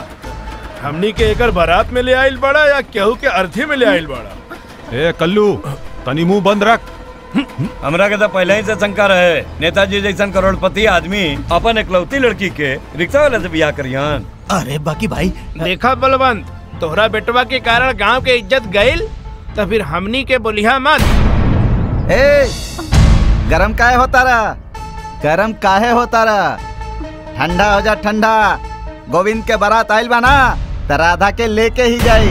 हमनी के एकर बारात में ले आइल बड़ा या केहू के अर्थी में ले आइल बड़ा? ए कल्लू तनी मुँह बंद रख। हमरा के तो पहले ही से शंका रहे नेताजी जैसन करोड़पति आदमी अपन एकलौती लड़की के रिक्शा वाले से बियाह करियन। अरे बाकी भाई देखा बलवंत तोहरा बेटवा के कारण गाँव के इज़्ज़त गईल तो फिर हमनी के बोलिया मत। ए गरम काहे होता रहा गरम काहे होता रहा ठंडा हो जा ठंडा। गोविंद के बारात आइल बना तो राधा के लेके ही जाई।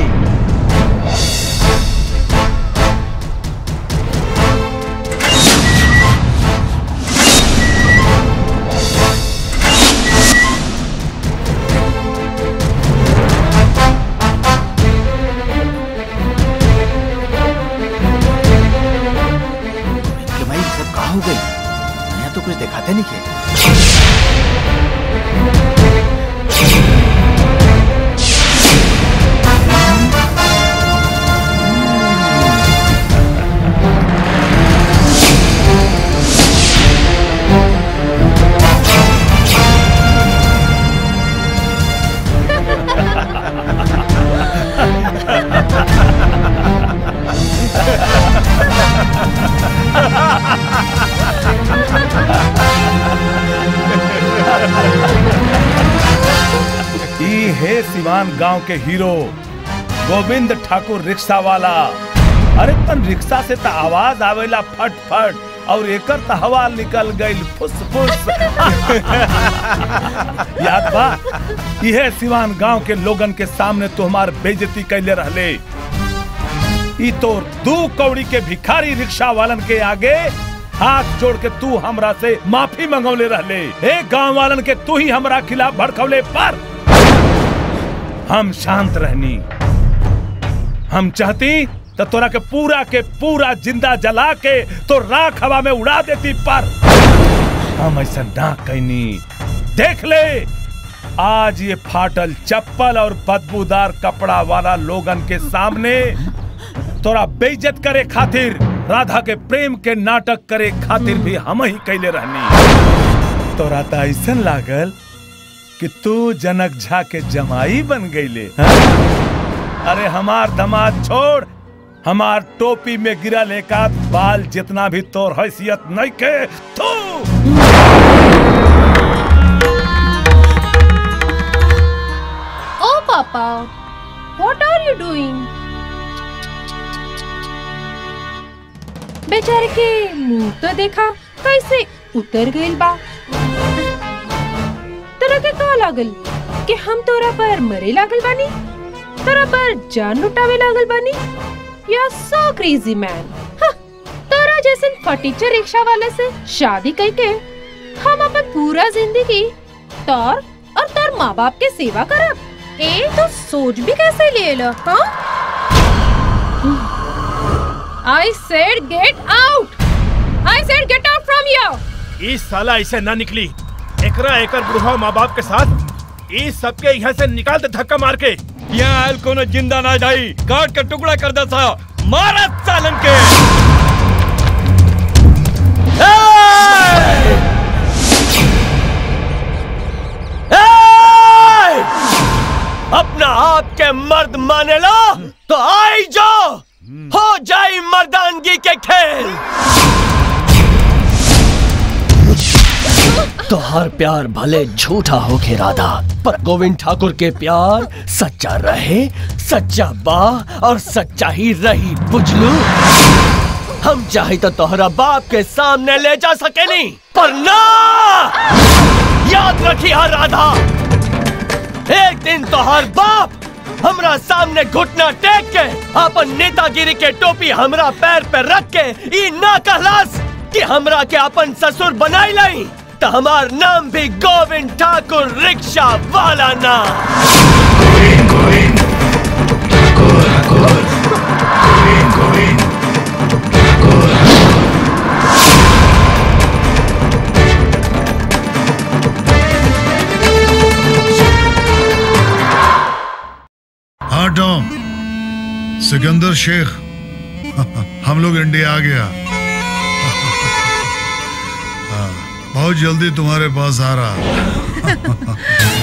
के हीरो, गोविंद ठाकुर रिक्शा वाला। अरे तन रिक्शा से त आवाज़ आवेला फट फट और एकर त हवा निकल गई फुस फुस याद बा यह सिवान गाँव के लोगन के सामने तुम्हार बेइज्जती कैले रहले। तो दू कौड़ी के भिखारी रिक्शा वालन के आगे हाथ जोड़ के तू हमरा से माफ़ी मंगौले रहले। एक गाँव वालन के तू ही हमरा खिलाफ भड़कौले पर। हम शांत रहनी। हम चाहती तो तोरा के पूरा के पूरा ज़िंदा जला के तो राख हवा में उड़ा देती, पर हम ऐसा ना कहनी। देख ले, आज ये फाटल चप्पल और बदबूदार कपड़ा वाला लोगन के सामने तोरा बेइज्जत करे खातिर, राधा के प्रेम के नाटक करे खातिर भी हम ही कैले रहनी। तोरा तो ऐसा लागल कि तू जनक झा के जमाई बन गईले हाँ? अरे हमार दमाद छोड़, हमार टोपी में गिरा लेका बाल जितना भी तोर हैसियत नहीं के तू ओ पापा व्हाट आर यू डूइंग बेचारे के मुँह तो देखा, कैसे उतर गई बा? तोरा के का लागल? कि हम तोरा पर मरे लागल बानी? तोरा पर जान लुटावे लागल बानी? या सो क्रेजी मैन तोरा जैसन फटीचर रिक्शा वाले से शादी करके हम अपन पूरा ज़िंदगी तोर और तोर माँ बाप के सेवा करब? ए तो सोच भी कैसे ले लो हाँ? I said get out I said get out from here इस साला ऐसे ना निकली। एकरा एकर बुढ़वा माँ बाप के साथ इस सबके यहाँ से निकाल दे धक्का मार के। यहाँ आयल कोनो ज़िंदा ना जाई। काट के टुकड़ा कर दे था मारा सालन के। ए! अपना आप के मर्द माने लो तो आई जाओ। हो जाई मर्दानगी के खेल। तो हर प्यार भले झूठा हो के राधा, पर गोविंद ठाकुर के प्यार सच्चा रहे, सच्चा बा और सच्चा ही रही बुझलू। हम चाहे तो तोहरा बाप के सामने ले जा सके नहीं, पर ना! याद रखी हर राधा। एक दिन तो हर बाप हमरा सामने घुटना टेक के, अपन नेतागिरी के टोपी हमरा पैर पे रख के, ई ना कहलास कि हमरा के अपन ससुर बनाई लाई। तो हमार नाम भी गोविंद ठाकुर रिक्शा वाला ना। हाँ सिकंदर शेख। हम लोग इंडिया आ गया। बहुत जल्दी तुम्हारे पास आ रहा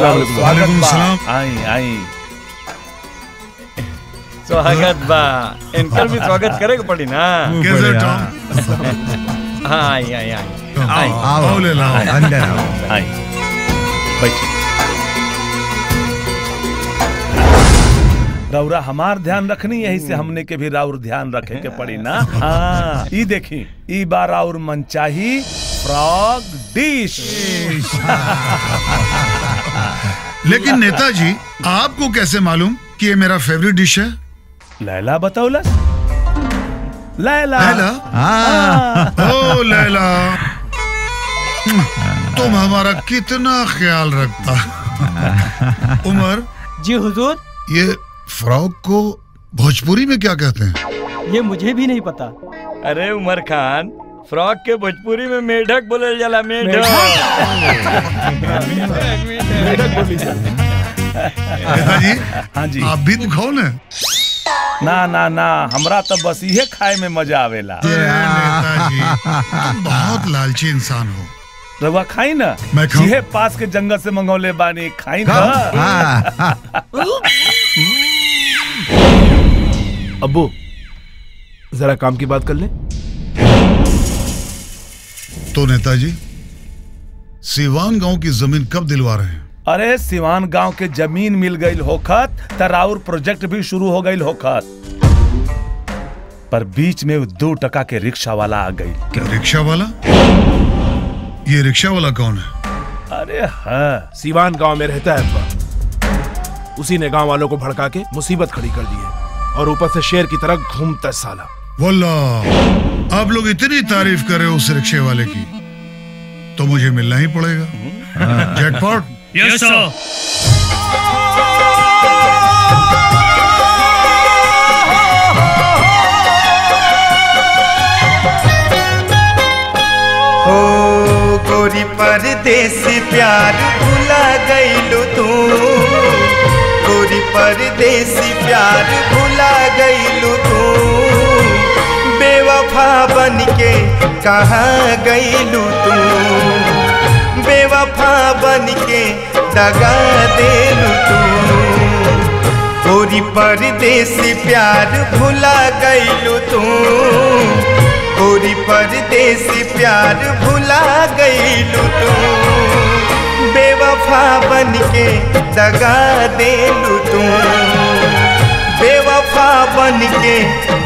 आई आई स्वागत बा इनकर भी स्वागत करे के पड़ी ना कैसे हाँ आई आई आई आओ, आओ, ले लाओ, अंदर आओ। आई बैठिए रौरा हमार ध्यान रखनी यही से हमने के भी राउर ध्यान रखे के पड़ी ना। हाँ ई देखी ई बार राउर मनचाही फ्रॉग डिश। लेकिन नेताजी आपको कैसे मालूम कि ये मेरा फेवरेट डिश है? लैला बताओ बतौला लैला। लैला? ओ लैला। तुम हमारा कितना ख्याल रखता। उमर जी हुजूर। ये फ्रॉक को भोजपुरी में क्या कहते हैं? ये मुझे भी नहीं पता। अरे उमर खान फ्रॉक के भोजपुरी में मेढक बोलल जाला मेढक। नेताजी हाँ जी। आप भी तो खाओ ना। ना ना ना हमरा तो बस इहे खाए में मज़ा आवेला। तुम बहुत लालची इंसान हो। रवा खाई ना? मैं खाऊं? जिहे पास के जंगल से मंगौले बानी खाई ना? अब्बू जरा काम की बात कर ले। तो नेताजी सिवान गाँव की ज़मीन कब दिलवा रहे हैं? अरे सिवान गाँव के ज़मीन मिल गई होखत तराउर प्रोजेक्ट भी शुरू हो गई होखत पर बीच में दो टका के रिक्शा वाला आ गई। क्या रिक्शा वाला ये रिक्शा वाला कौन है? अरे हाँ। सिवान गाँव में रहता है अब्बा उसी ने गाँव वालों को भड़का के मुसीबत खड़ी कर दी है और ऊपर से शेर की तरह घूमता साला। वल्ला आप लोग इतनी तारीफ़ कर रहे हो उस रिक्शे वाले की तो मुझे मिलना ही पड़ेगा। जैकपॉट। यस सर हो गोरी परदेसी प्यार भुला गईलू तू। गोरी परदेसी प्यार भुला गईलू तू बेवफा बन के कहाँ गईलू तू बेवफा बन के दगा देलू तू गोरी परदेसी प्यार भुला गईलू तू गोरी परदेसी प्यार भुला गईलू तू बेवफा बन के दगा देलू तू बेवफा बन के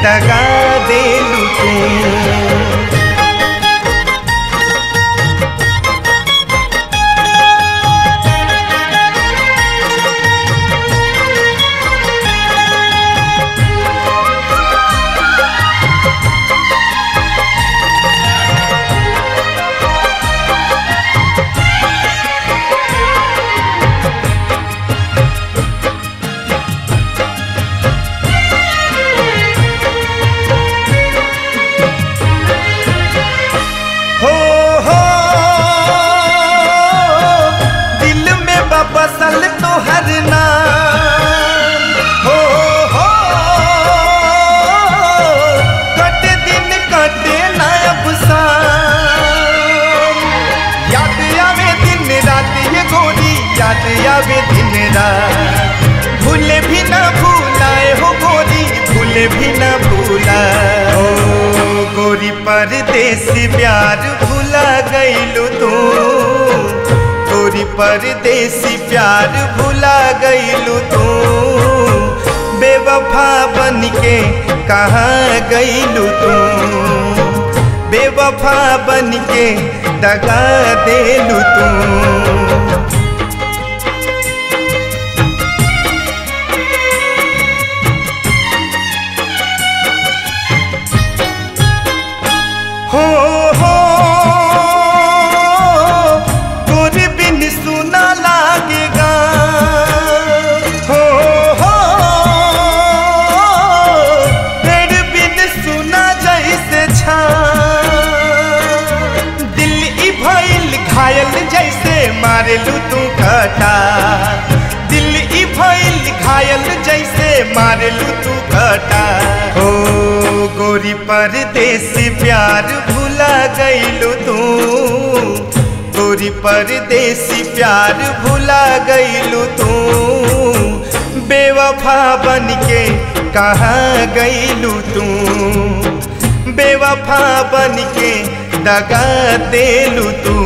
दगा दे तू परदेसी प्यार भूला गईलू तू। पर परदेसी प्यार भूला गईलू तू। बेवफा बन के कहाँ गईलू तू। बेवफा बन के दगा देलू तू। कटा दिल ई भइल घायल जैसे मारेलू तू कटा हो गोरी परदेसी प्यार भूला गईलू तू। गोरी परदेसी प्यार भूला गईलू तू। बेवफा बन के कहाँ गईलू तू। बेवफा बन के दगा देलू तू।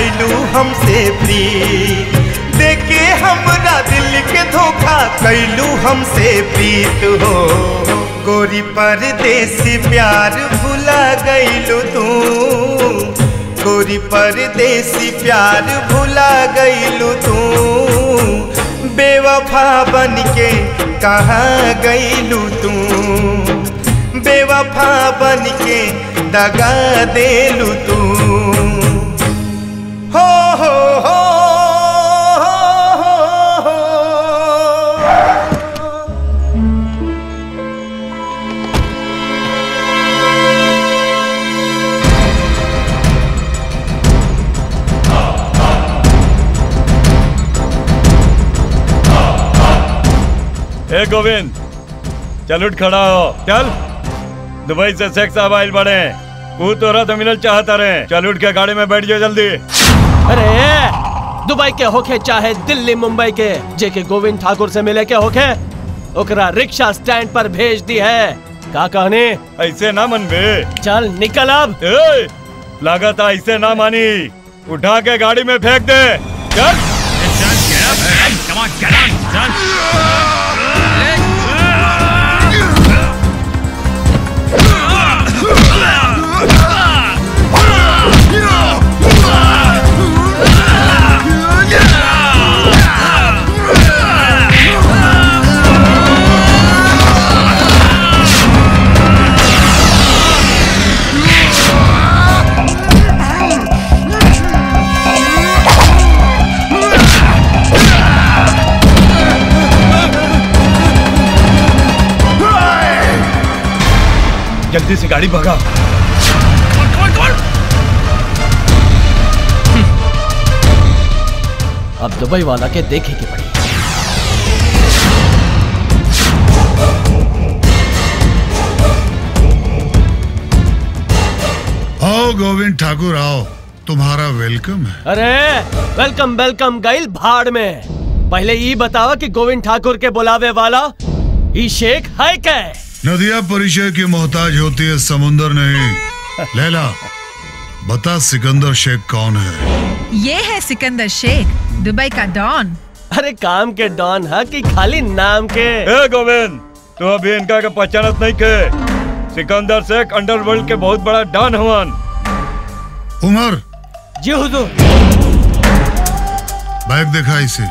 कैलू हमसे प्री। देखे हमरा दिल के धोखा, कैलू हमसे प्रीत हो। गोरी परदेसी प्यार भूला गईलू तू। गोरी परदेसी प्यार भूला गईलू तू। बेवफा बन के कहाँ गईलू तू। बेवफा बन के दगा देलू तू। गोविंद चल उठ खड़ा हो। चल। दुबई से शेख साहब आइल बड़े तू तोरा तो मिलल चाहता रहे चल उठ के गाड़ी में बैठ जाओ जल्दी। अरे दुबई के होखे चाहे दिल्ली मुंबई के। जेके गोविंद ठाकुर से मिले के होखे ओकरा रिक्शा स्टैंड पर भेज दी है। का कहने? ऐसे ना मन बे चल निकल अब। ए, लागत ऐसे ना मानी। उठा के गाड़ी में फेंक दे। चल। जल्दी से गाड़ी भगा। अब दुबई वाला के देखे की पड़ी। आओ गोविंद ठाकुर आओ। तुम्हारा वेलकम है। अरे वेलकम वेलकम गईल भाड़ में। पहले ये बतावा कि गोविंद ठाकुर के बुलावे वाला ई शेख है क्या? नदिया परिचय की मोहताज होती है समुंदर नहीं। लैला बता सिकंदर शेख कौन है? ये है सिकंदर शेख दुबई का डॉन। अरे काम के डॉन है कि खाली नाम के। ए गोविंद तू अभी इनका के पहचानत नहीं के। सिकंदर शेख अंडरवर्ल्ड के बहुत बड़ा डॉन हवन। उमर। जी हुजूर। बैग देखा इसे।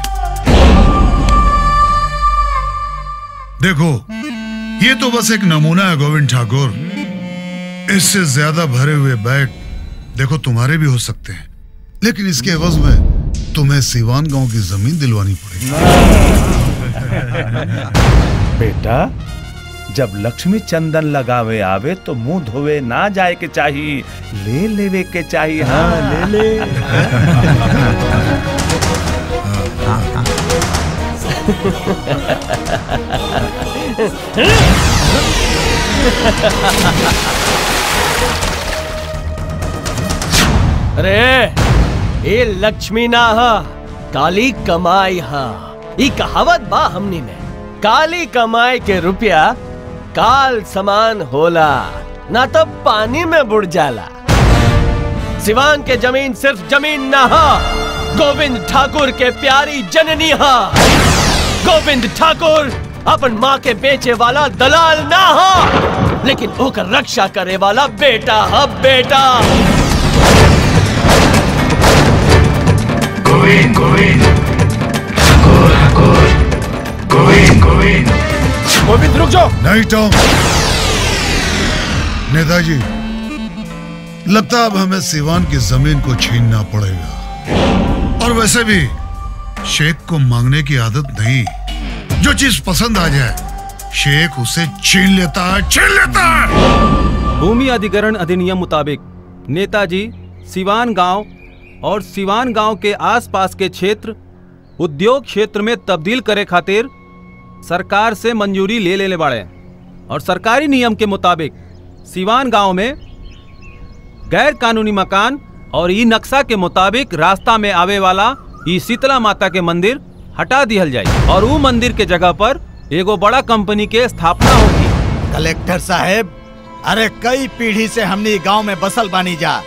देखो ये तो बस एक नमूना है गोविंद ठाकुर। इससे ज़्यादा भरे हुए बैग देखो तुम्हारे भी हो सकते हैं। लेकिन इसके एवज में तुम्हें सिवान गाँव की ज़मीन दिलवानी पड़ेगी। बेटा जब लक्ष्मी चंदन लगावे आवे तो मुँह धोवे ना जाए के चाहिए ले लेवे के चाहिए हाँ। ले ले। अरे ये लक्ष्मी ना हा काली कमाई, हा। ई कहावत बा हमनी में काली कमाई के रुपया काल समान होला, ना तो पानी में बुड़ जाला। सिवान के ज़मीन सिर्फ़ ज़मीन ना, हा। गोविंद ठाकुर के प्यारी जननी, हा। गोविंद ठाकुर अपन माँ के बेचे वाला दलाल ना हो। लेकिन ओकर रक्षा करे वाला बेटा हा बेटा। गोविंद गोविंद। गोविंद गोविंद। गोविंद रुक जाओ। नहीं टॉम नेताजी लगता है अब हमें सिवान की ज़मीन को छीनना पड़ेगा। और वैसे भी शेख को मांगने की आदत नहीं। जो चीज़ पसंद आ जाए, शेख उसे छीन लेता है, छीन लेता है। भूमि अधिग्रहण अधिनियम मुताबिक, नेताजी, सिवान गाँव और सिवान गाँव के आसपास के क्षेत्र, उद्योग क्षेत्र में तब्दील करे खातिर सरकार से मंजूरी ले लेने बाड़े और सरकारी नियम के मुताबिक, सिवान गाँव में गैर कानूनी मकान और ई नक्शा के मुताबिक रास्ता में आवे वाला ई शीतला माता के मंदिर हटा दिहल जाए और वो मंदिर के जगह पर एगो बड़ा कंपनी के स्थापना होगी कलेक्टर साहेब अरे कई पीढ़ी से हमनी गाँव में बसल बानी जा।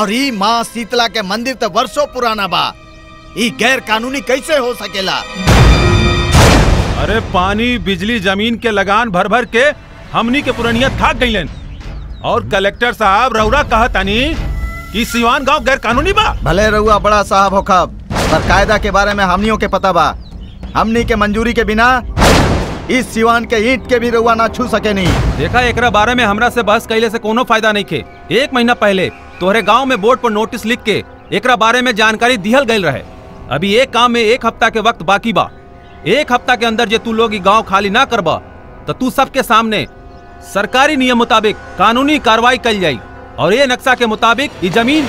और ई माँ शीतला के मंदिर तो वर्षों पुराना बा। ई गैर कानूनी कैसे हो सकेला? अरे पानी बिजली ज़मीन के लगान भर भर के हमनी के पुरनिया थाक गईलन। और कलेक्टर साहब रउरा कहतानी कि सिवान गाँव गैर कानूनी बा। भले रहुआ बड़ा साहब होखब पर कायदा के बारे में हमनियों के पता बा। हमनी के मंजूरी के बिना इस सिवान के ईंट के भी रहुआ ना छू सके नहीं देखा एक बारे में हमरा से बहस कैले से कोनो फ़ायदा नहीं खे। एक महीना पहले तोहरे गाँव में बोर्ड पर नोटिस लिख के एक बारे में जानकारी दिहल गई रहे। अभी एक काम में एक हफ़्ता के वक्त बाकी बा। एक हफ़्ता के अंदर जे तू लोग गाँव खाली ना करबा तो तू सबके सामने सरकारी नियम मुताबिक कानूनी कार्रवाई कल जाई, और ये नक्शा के मुताबिक ये ज़मीन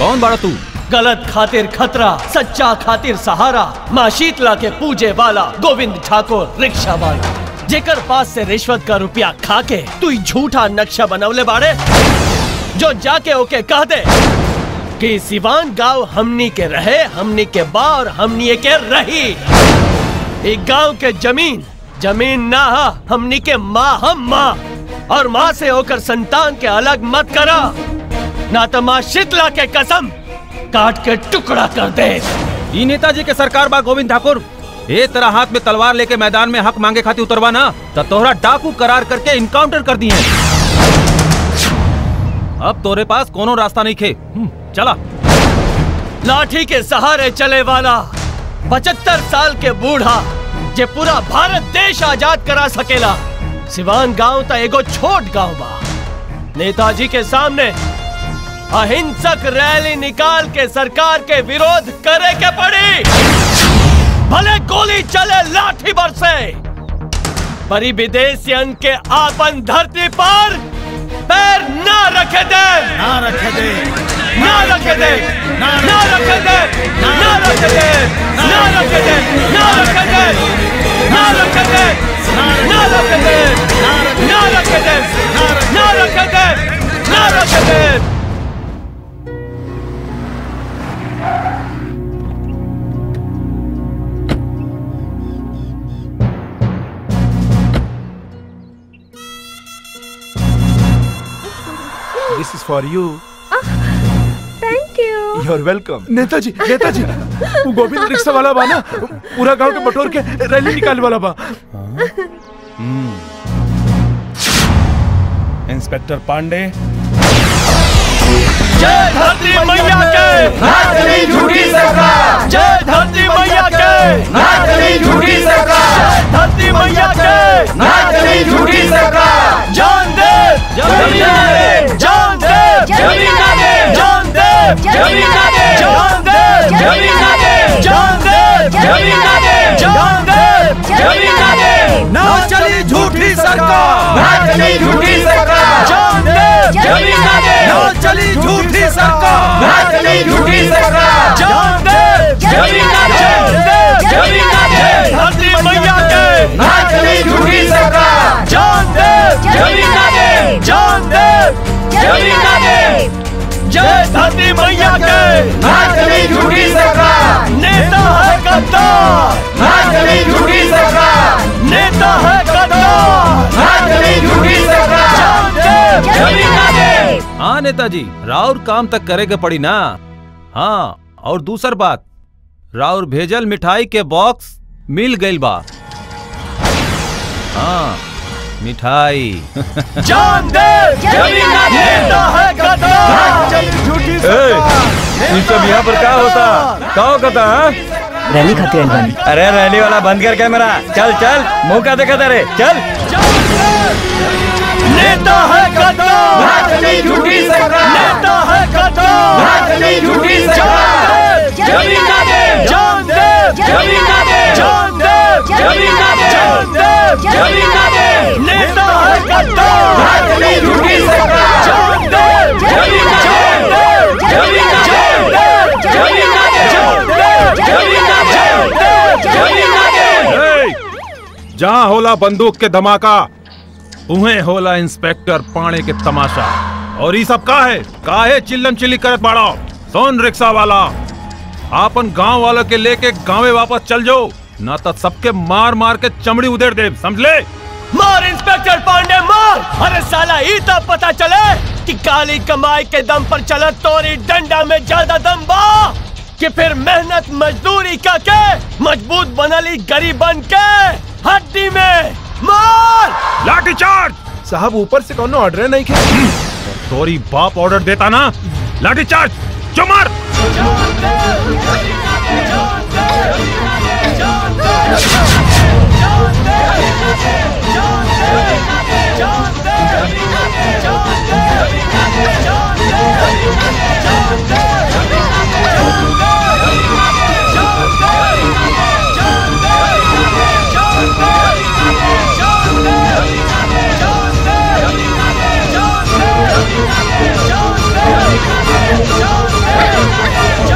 कौन बाड़ा तू? गलत खातिर खतरा, सच्चा खातिर सहारा माँ शीतला के पूजे वाला, गोविंद ठाकुर, रिक्शा वाला जेकर पास से रिश्वत का रुपया खा के तू झूठा नक्शा बनवले बाड़े, जो जाके ओके कह दे कि सिवान गाँव हमनी के रहे, हमनी के बा और हमनी के रही। एक गाँव के ज़मीन ज़मीन ना हमनी के माँ हम माँ, और माँ से होकर संतान के अलग मत करा। ना तो माँ शीतला के कसम काट के टुकड़ा कर दे। ई नेताजी के सरकार बा गोविंद ठाकुर। ए तरह हाथ में तलवार लेके मैदान में हक मांगे खाती उतरवा ना तो तोहरा डाकू करार करके इनकाउंटर कर दिए। अब तोरे पास कोनो रास्ता नहीं खे। हम्म, चला। लाठी के सहारे चले वाला पचहत्तर साल के बूढ़ा जे पूरा भारत देश आज़ाद करा सकेला। सिवान गाँव ता एगो छोट गाँव बा। नेताजी के सामने अहिंसक रैली निकाल के सरकार के विरोध करे के पड़ी भले गोली चले लाठी बरसे परी विदेशियन के आपन धरती पर पैर ना रखे दे ना रखे दे ना रखे दे ना रखे दे ना रखे दे ना रखे दे ना रखे दे ना रखे दे ना रखे दे ना रखे दे ना रखे दे ना रखे दे this for you thank you your welcome Netaji Netaji वो गोविंद रिक्शा वाला बा ना? पूरा गाँव के बटोर के रैली निकाले वाला बा। इंस्पेक्टर पांडे। जय धरती मैया के। ना चली झूठी सरकार। जय धरती मैया के। ना चली झूठी सरकार। जय धरती मैया ना चली झूठी सरकार। जान दे ज़मीन दे। जान दे ज़मीन दे। जान दे ज़मीन दे। जान दे ज़मीन दे। जान दे ना चली झूठी सरकार। ना चली झूठी सरकार। ना चली झूठी सरकार। ना चली झूठी सरकार। जान दे। धरती मैया के। ना चली झूठी सरकार। जान दे। जान दे। जय धरती मैया के ना चली झूठी सरकार। नेता है गद्दार ना चली झूठी सरकार। नेता है गद्दार ना चली झूठी सरकार। जान ना दे। हाँ नेताजी राउर काम तक करेगा के पड़ी ना हाँ और दूसर बात राउर भेजल मिठाई के बॉक्स मिल गई बा हाँ मिठाई। जान दे ज़मीन ना है गद्दार झूठी ये सब यहाँ पर क्या होता? क्या होता रैली खातिर आइल बानी अरे रैली वाला बंद कर कैमरा चल चल मुँह का देखा तेरे। चल। नेता है झूठी नेता है गद्दार ना झूठी है जहाँ होला बंदूक के धमाका उहे होला इंस्पेक्टर पाणे के तमाशा और ये सब का है का है चिल्लम चिल्ली करत बाड़ो सोन रिक्शा वाला आपन गाँव वालों के लेके गांवे वापस चल जाओ। ना तो सबके मार मार के चमड़ी उधेड़ दे समझ ले? मार इंस्पेक्टर पांडे मार! अरे साला ही तब पता चले कि काली कमाई के दम पर चला तोरी डंडा में ज़्यादा दम बा कि फिर मेहनत मजदूरी का के मज़बूत बनली गरीब बन के हड्डी में। मार! लाठी चार्ज साहब ऊपर से कौन ऑर्डर नहीं खे। तोरी बाप ऑर्डर देता ना? लाठी चार्ज जो मार! अंदर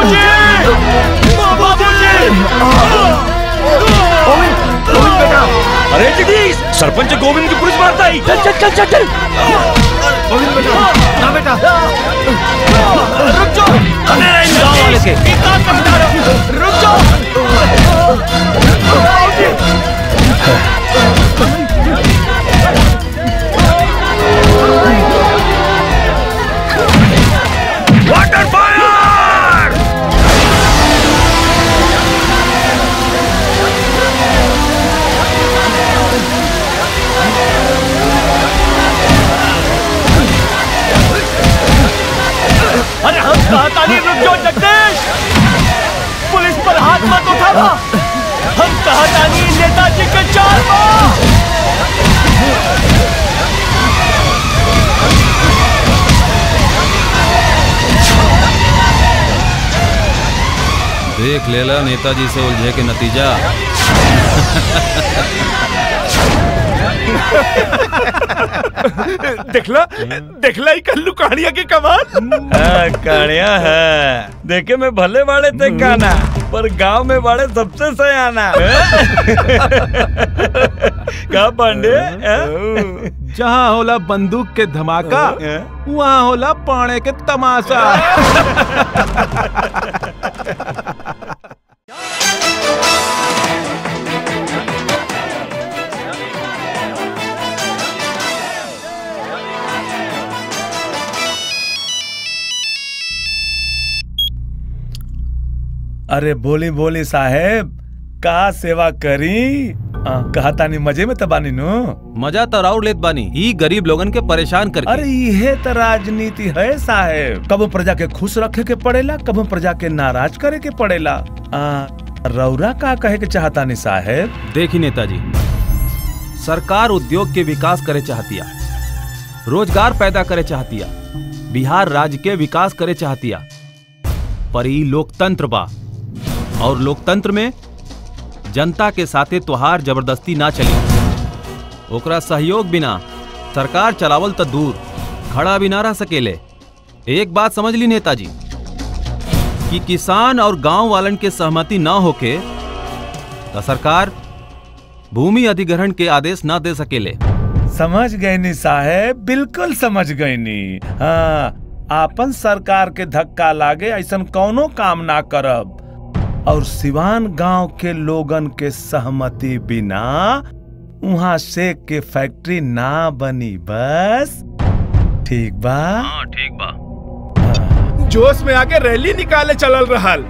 बाबूजी अरे जगदीश सरपंच गोविंद की पुलिस मारता है। चल चल चल चल चल। गोविंद बेटा ना बेटा। रुक जाओ। अरे वाले के। रुक जाओ। रुक जाओ पुलिस पर हाथ मत उठावा हम नेताजी के चार देख लेला नेताजी से उलझे के नतीजा। देखला देखला ही कल्लू कहानिया के कमाल। हाँ, काढ़िया है। देखे में भले वाले थे काना पर गाँव में बाड़े सबसे सयाना। का पांडे जहाँ होला बंदूक के धमाका वहाँ होला पाणे के तमाशा। अरे बोली बोली साहेब का सेवा करी? कहा तानी मज़े में तबानी नु? मज़ा तो राउर लेत बानी ई गरीब लोगन के परेशान कर अरे इहे तो राजनीति है साहेब। कबो प्रजा के खुश रखे के पड़ेला कबो प्रजा के नाराज़ करे के पड़ेला। रौरा का कहे के चाहता नहीं साहेब? देखी नेताजी सरकार उद्योग के विकास करे चाहतिया रोज़गार पैदा करे चाहतिया बिहार राज्य के विकास करे चाहतिया पर ई लोकतंत्र बा। और लोकतंत्र में जनता के साथे त्योहार ज़बरदस्ती ना चली। ओकरा सहयोग बिना सरकार चलावल तो दूर, खड़ा भी ना रह सकेले। एक बात समझ ली नेताजी, कि किसान और गाँव वालन के सहमति ना होके तो सरकार भूमि अधिग्रहण के आदेश ना दे सकेले। समझ गए नी साहेब, बिल्कुल समझ गए नी हाँ आपन सरकार के धक्का लागे ऐसा कौनो काम ना करब। और सिवान गाँव के लोगन के सहमति बिना वहाँ सेक के फैक्ट्री ना बनी बस। ठीक बा? ठीक बा। जोश में आके रैली निकाले चलल रहल।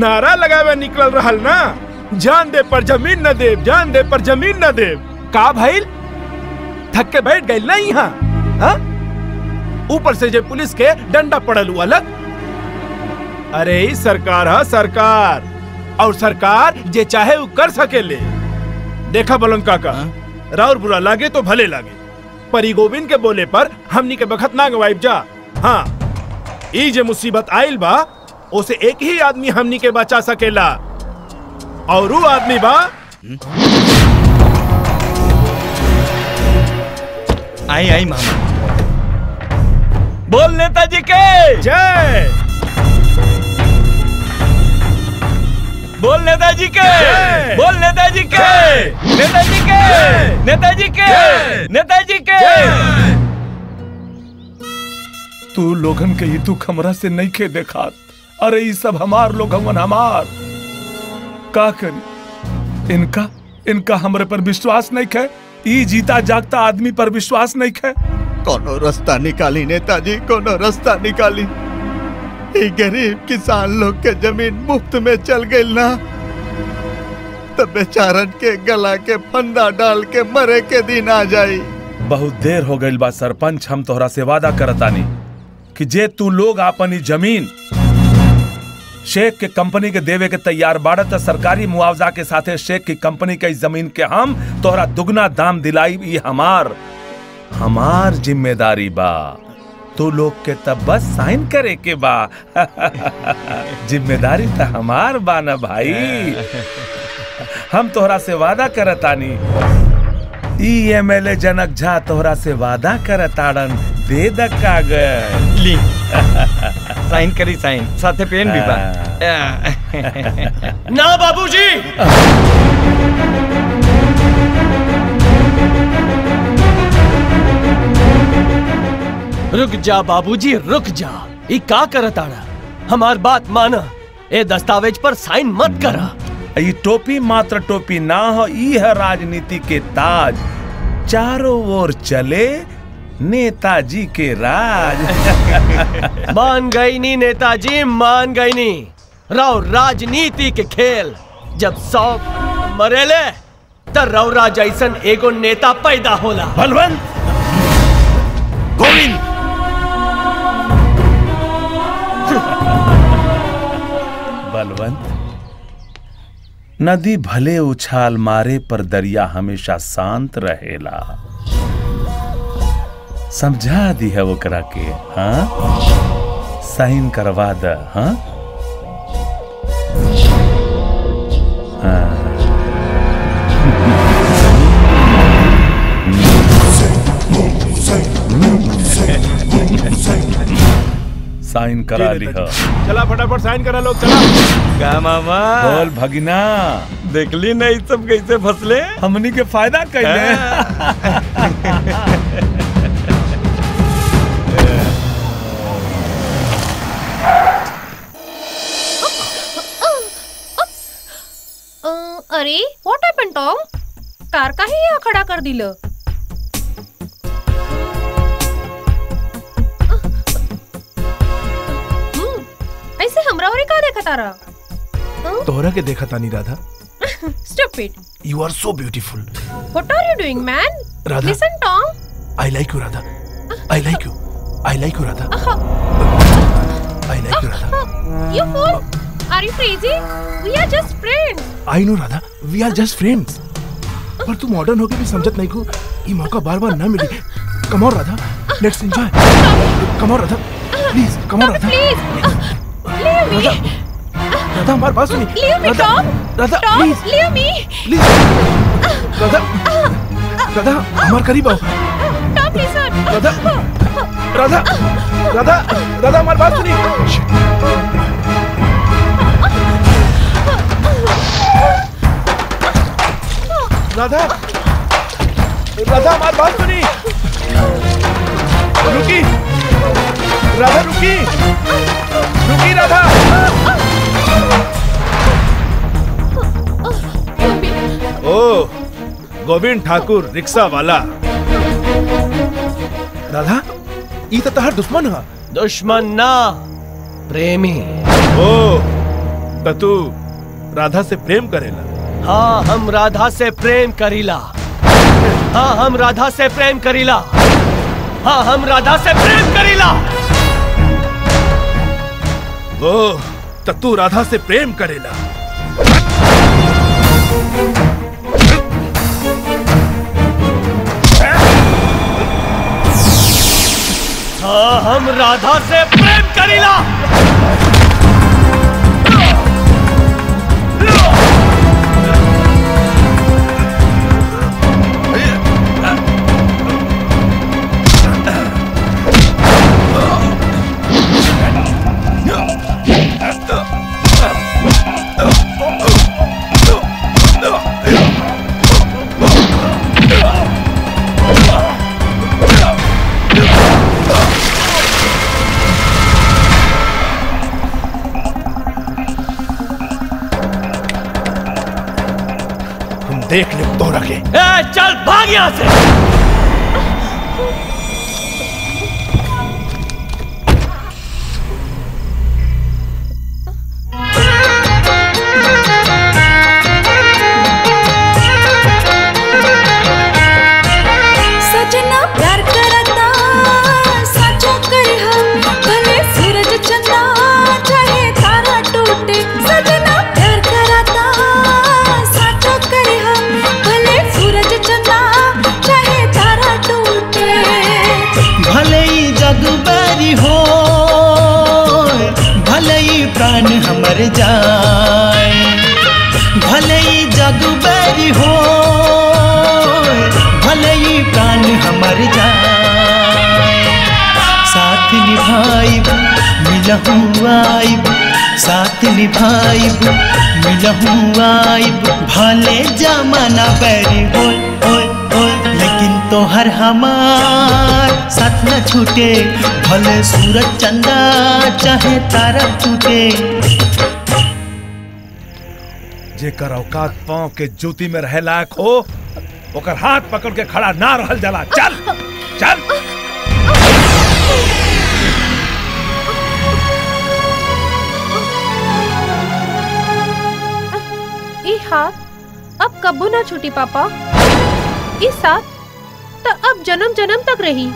नारा लगावे निकल रहल ना। जान दे पर ज़मीन न दे जान दे पर ज़मीन न दे का भाई थक के बैठ गए ना यहाँ हाँ? ऊपर से जे पुलिस के डंडा पड़ल हुआ अलग। अरे सरकार है सरकार। और सरकार जे चाहे वो कर सकेले देखा बलम काका राउर बुरा लागे तो भले लागे परी गोविंद के बोले पर हमनी के बखत ना गवाइब जा। हाँ ई जे मुसीबत आइल बा उसे एक ही आदमी हमनी के बचा सकेला। और वो आदमी बा आई आई मामा। बोल नेताजी के। जय! बोल नेताजी के। बोल नेताजी के। नेताजी के। नेताजी के। नेताजी के। तू लोगन के ये दुख हमरा से नहीं खे देखा अरे ये सब हमार लोग हमन हमार। का करी? इनका? इनका हमरे पर विश्वास नहीं है ई जीता जागता आदमी पर विश्वास नहीं है कोनो रास्ता निकाली नेताजी कोनो रास्ता निकाली। गरीब किसान लोग के ज़मीन मुफ़्त में चल गई ना? तो बेचारन के गला के फंदा डाल के मरे के दिन आ जाई। बहुत देर हो गई बा, सरपंच, हम तोहरा से वादा करतानी कि जे तू लोग आपन ज़मीन शेख के कंपनी के देवे के तैयार बाड़ा त सरकारी मुआवजा के साथे शेख की कंपनी के ज़मीन के हम तोहरा दुगना दाम दिलाई हमार हमार ज़िम्मेदारी बा। तू लोग के तब बस साइन करे के बा। ज़िम्मेदारी तो हमार बा ना भाई। हम तोहरा से वादा करतानी। ई एमएलए जनक झा तोहरा से वादा करताड़न। दे द कागज़। ली। साइन करी साइन। साथे पेन भी बा। ना बाबूजी! रुक जा बाबूजी रुक जा। ई का करताड़ा हमार बात माना। ए दस्तावेज़ पर साइन मत करा। ई टोपी मात्र टोपी ना हो ई है राजनीति के ताज। चारों ओर चले नेताजी के राज। मान गई नी नेताजी मान गई नी। राव राजनीति के खेल। जब सौ मरेले त रौरा जैसन एगो नेता पैदा होला। बलवंत! गोविंद! नदी भले उछाल मारे, पर दरिया हमेशा शांत रहेला। समझा दी है वो करा के हाँ? साइन करवा द हाँ? हाँ। साइन करा लिहा। चला फटाफट साइन करा लोग चला। का मामा? बोल भगिना। देखली नहीं सब कैसे फसले? हमनी के फ़ायदा कैले? अ, अरे व्हॉट हॅपन टॉम कार का ही खडा कर दिलं। ऐसे हमरा और का देखा तारा? तोहरा के देखा तानी Radha. Stupid you are so beautiful what are you doing man Radha. Listen Tom I like you Radha. I like you I like you Radha. I like you Radha. You fool are you crazy we are just friends I know Radha. We are just friends पर तू modern होके भी समझत नहीं को ये मौका बार बार ना मिले। Come on Radha. Let's enjoy come on Radha. Please come on Radha. Me Radha Radha हमारी leave me Radha Tom Radha Tom please leave me please Radha Radha हमारे करीब आओ। टॉम लिसन राधा राधा राधा राधा हमारी बात सुनी राधा राधा हमारी बात सुनी रुकी। राधा रुकी। राधा। ओ गोविंद ठाकुर रिक्शा वाला। राधा ये तो तहार दुश्मन है। दुश्मन ना प्रेमी। ओ त तू राधा से प्रेम करेला। हाँ हम राधा से प्रेम करीला। हाँ हम राधा से प्रेम करीला। हाँ हम राधा से प्रेम करीला। ओ तो तू राधा से प्रेम करेला। हाँ हम राधा से प्रेम करीला। देख ले तो रखे। ए, चल भाग यहाँ से। मिलहू आइब, साथ निभाइब, मिलहू आइब। भले जमाना बैरी हो लेकिन तोहर हमार साथ न छूटे। भले सूरज चंदा चाहे तारा टूटे जेकर औकात पाँव के जूती में रहे लायक हो, ओकर हाथ पकड़ के खड़ा ना रहल जाला। चल! हाथ अब कब्बू ना छूटी पापा। ई साथ तो अब जन्म जन्म तक रही।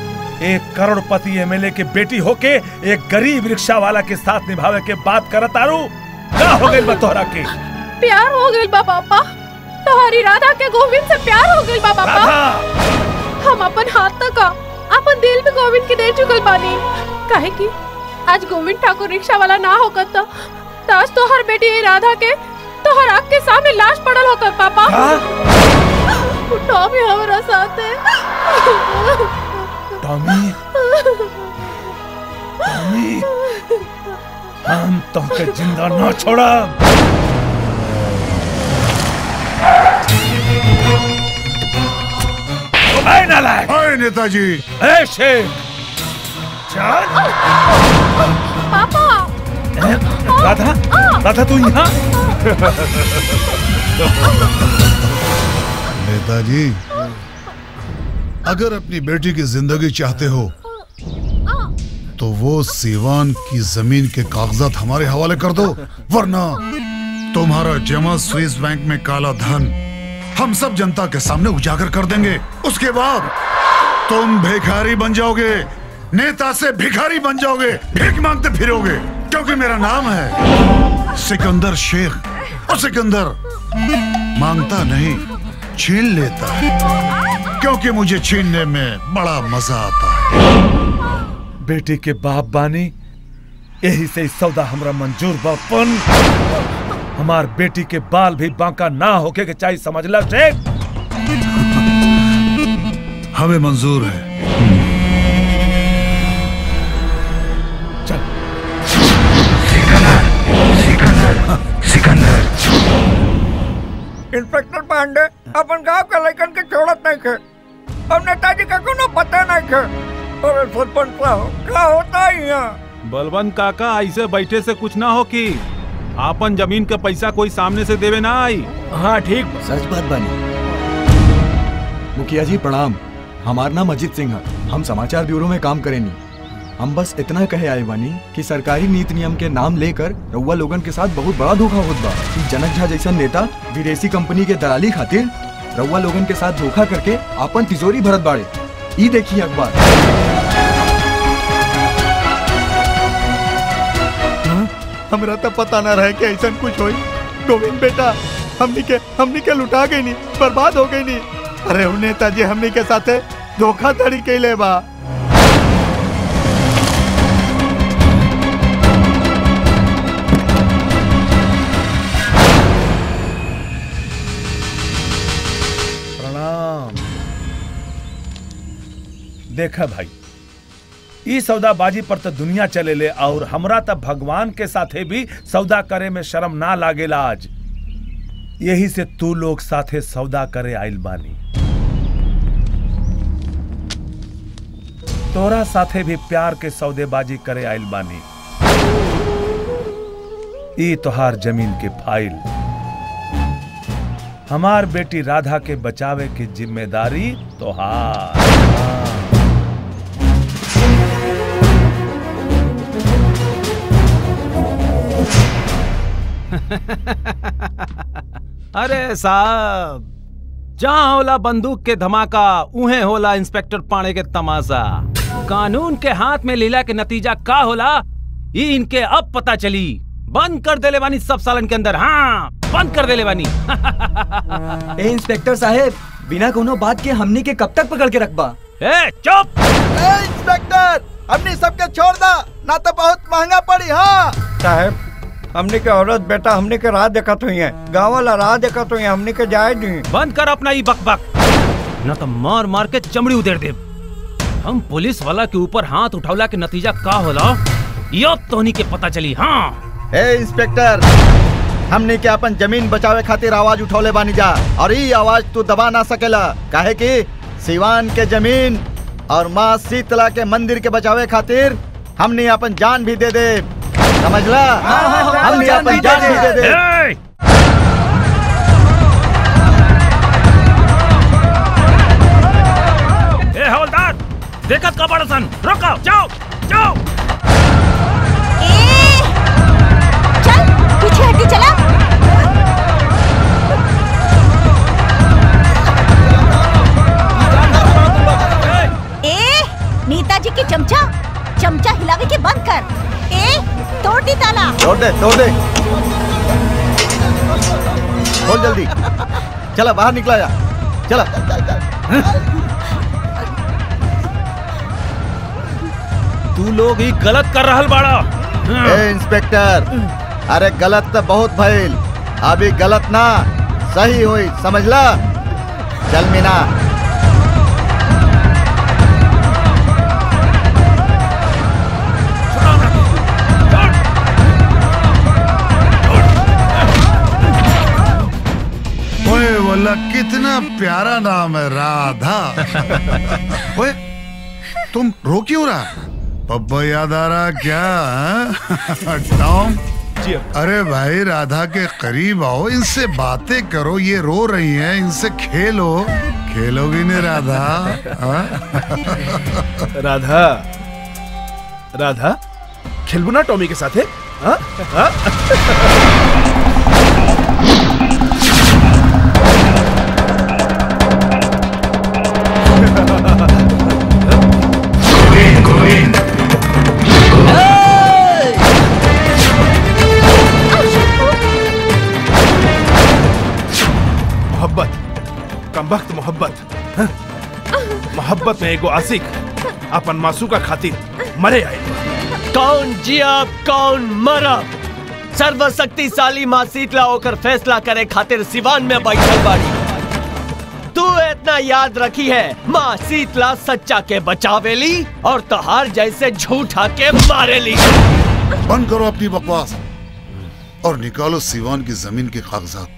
एक करोड़पति एमएलए के बेटी होके एक गरीब रिक्शा वाला के साथ निभावे के बात करत आरू का हो गइल बा तोहरा के। प्यार हो गइल बा पापा। तुम्हारी राधा के गोविंद से प्यार हो गइल बा पापा। हम अपन हाथ तक अपन दिल में गोविंद के दे चुकल बानी। काहे की आज गोविंद ठाकुर रिक्शा वाला ना होकर तो तो आज तोहर बेटी राधा के तोहर आँख के सामने लाश पड़ल होकर पापा। टॉमी हमारा साथ है। टॉमी? हरामी हम तोहके ज़िंदा ना छोड़ा ओए नालायक। ओए नेताजी। ए शेख चल। पापा। राधा। राधा तू यहाँ? नेताजी, अगर अपनी बेटी की ज़िंदगी चाहते हो तो वो सीवान की ज़मीन के कागजात हमारे हवाले कर दो, वरना तुम्हारा जमा स्विस बैंक में काला धन हम सब जनता के सामने उजागर कर देंगे। उसके बाद तुम भिखारी बन जाओगे, नेता से भिखारी बन जाओगे, भीख मांगते फिरोगे, क्योंकि मेरा नाम है सिकंदर शेख और सिकंदर माँगता नहीं छीन लेता है। क्योंकि मुझे छीनने में बड़ा मज़ा आता है। बेटी के बाप बानी यही से सौदा हमरा मंजूर बापन हमार बेटी के बाल भी बांका ना होके के चाहिए समझला शेख हमें मंजूर है। इंस्पेक्टर पांडे अपन गाँव के लड़कन के छोड़त नहीं खे अब नेताजी का कोनो पता नहीं खे अरे सरपंच साहब क्या होता है यहाँ? बलवंत काका ऐसे बैठे से कुछ ना हो कि आपन ज़मीन का पैसा कोई सामने से देवे ना आई। हाँ ठीक। सच बात बनी। मुखिया जी प्रणाम। हमार नाम अजीत सिंह है। हम समाचार ब्यूरो में काम करेनी हम बस इतना कहे आए बानी कि सरकारी नीति नियम के नाम लेकर रउआ लोगन के साथ बहुत बड़ा धोखा होत बा। कि जनक झा जैसा नेता विदेशी कंपनी के दलाली खातिर रउआ लोगन के साथ धोखा करके आपन तिजोरी भरत बाड़े। ई देखिए अखबार। हमरा तो पता ना रहे कि ऐसा कुछ होई। गोविंद बेटा, हमनी के हमनी के लुटा गई नी बर्बाद हो गई नी अरे नेताजी हमनी के साथे धोखाधड़ी कैले बा। देखा भाई। सौदाबाजी पर तो दुनिया चले ले, और हमरा तब भगवान के साथे भी सौदा करे में शर्म ना लागेला आज। यही से तू लोग साथे सौदा करे आइल बानी। तोरा साथे भी प्यार के सौदेबाजी करे आइल बानी। ई तोहार ज़मीन के फ़ाइल। हमार बेटी राधा के बचावे की ज़िम्मेदारी तोहार। अरे साहब जहाँ होला बंदूक के धमाका उहे होला इंस्पेक्टर पाणे के तमाशा। कानून के हाथ में लीला के नतीजा का होला ई इनके अब पता चली। बंद कर देले बानी सब सालन के अंदर। हाँ बंद कर देले बानी। ए इंस्पेक्टर साहेब बिना कोनो बात के हमनी के कब तक पकड़ के रखबा? ए चुप! ए इंस्पेक्टर हमनी सबके छोड़ दा ना तो बहुत महँगा पड़ी हाँ। साहब हमने के औरत बेटा हमने के राह देखत हुई है। गाँव वाला राह देखत हुई है हमने के जाए दी बंद कर अपना ई बक बक न तो मार मार के चमड़ी उधेड़ दे हम पुलिस वाला के ऊपर हाथ उठावला के नतीजा का होला? यो तोहनी के पता चली हाँ। ए इंस्पेक्टर हमने के अपन ज़मीन बचावे खातिर आवाज़ उठौले बानी जा और ई आवाज़ तू दबा ना सकेला। काहे कि सिवान के ज़मीन और माँ शीतला के मंदिर के बचावे खातिर हमने अपन जान भी दे दे समझला? हमने अपन जान भी दे दे ए! ए हवलदार! देखत का बड़ा सन? रोको जाओ जाओ! चल पीछे हटी चला। ए नेताजी के चमचा चमचा हिलावे के बंद कर। ए तोड़ दी ताला। तोड़ दे तोड़ दे। खोल जल्दी। चला बाहर निकला जा। चला। तू लोग ही गलत कर रहल बाड़ा। ए इंस्पेक्टर। अरे गलत तो बहुत भइल। अभी गलत ना सही हुई समझला? चल मीना। बोला कितना प्यारा नाम है राधा ओए तुम रो क्यों रहा पब्बा याद आ रहा क्या हाँ? टॉम अरे भाई राधा के करीब आओ इनसे बातें करो ये रो रही हैं इनसे खेलो खेलोगी नहीं राधा हाँ? राधा राधा खेलबू ना टॉमी के साथ है हाँ? हाँ? मोहब्बत में एगो आशिक। अपन मासू का खातिर मरे आए। कौन जियब कौन मरब सर्वशक्तिशाली माँ शीतला होकर फैसला करे खातिर सिवान में बैठल बाड़ी। तू इतना याद रखी है माँ शीतला सच्चा के बचावेली और तहार जैसे झूठा के मारेली। बंद करो अपनी बकवास और निकालो सिवान की ज़मीन के कागजात।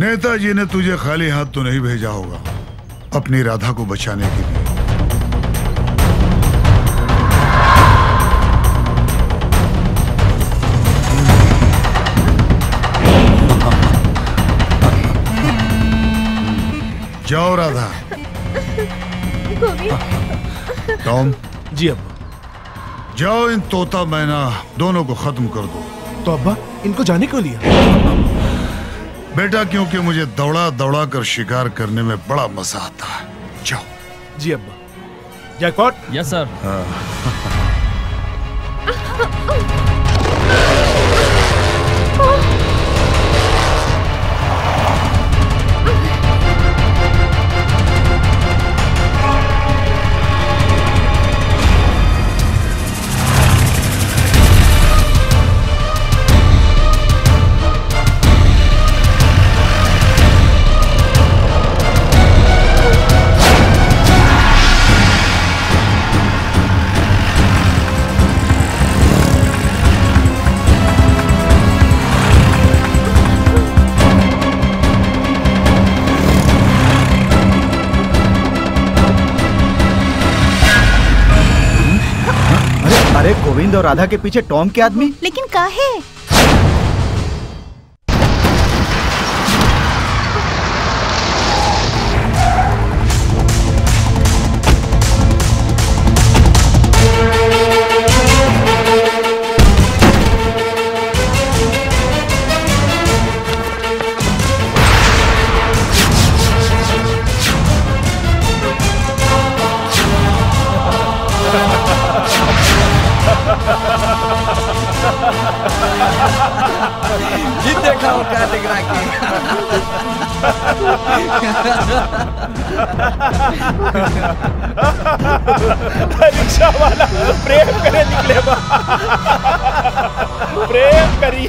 नेताजी ने तुझे खाली हाथ तो नहीं भेजा होगा। अपनी राधा को बचाने के लिए। जाओ राधा। टॉम। जी अब जाओ इन तोता मैना दोनों को खत्म कर दो। तो अब्बा इनको जाने क्यों लिया? बेटा क्योंकि मुझे दौड़ा दौड़ा कर शिकार करने में बड़ा मज़ा आता है। जाओ। जी अब्बा जैकपॉट? यस सर और राधा के पीछे टॉम के आदमी? लेकिन काहे? प्रेम करे निकले प्रेम करी।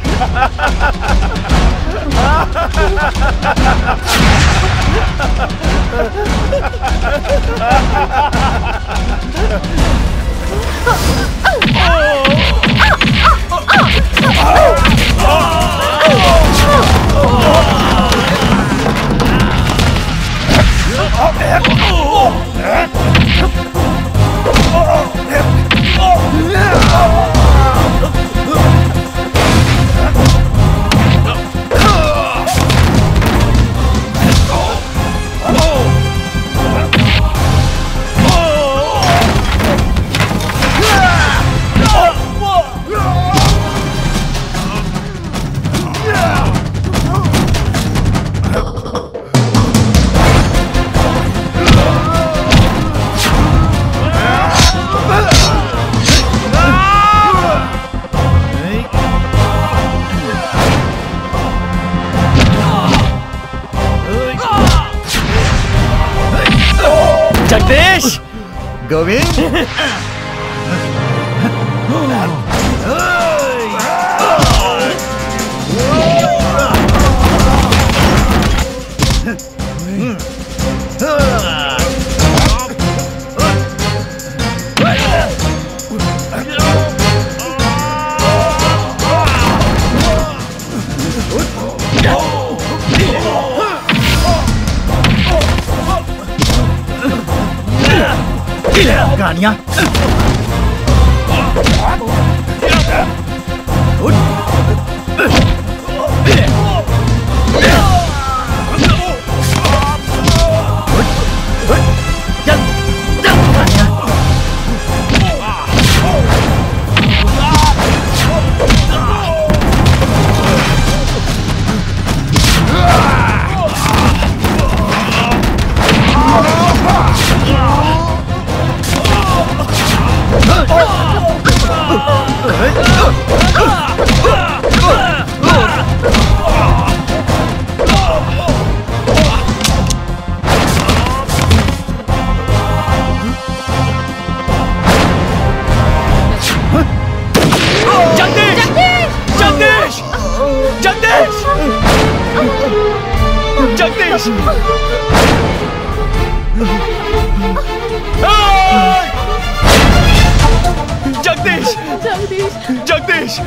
जगदीश जगदीश जगदीश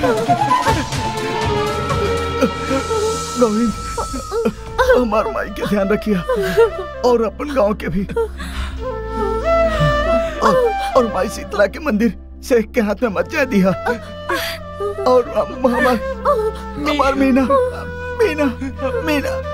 गोविंद हमार माई के ध्यान रखिया और अपन गाँव के भी और, और माई शीतला के मंदिर से के हाथ में मत जा दिया और हमार मीना मीना मीना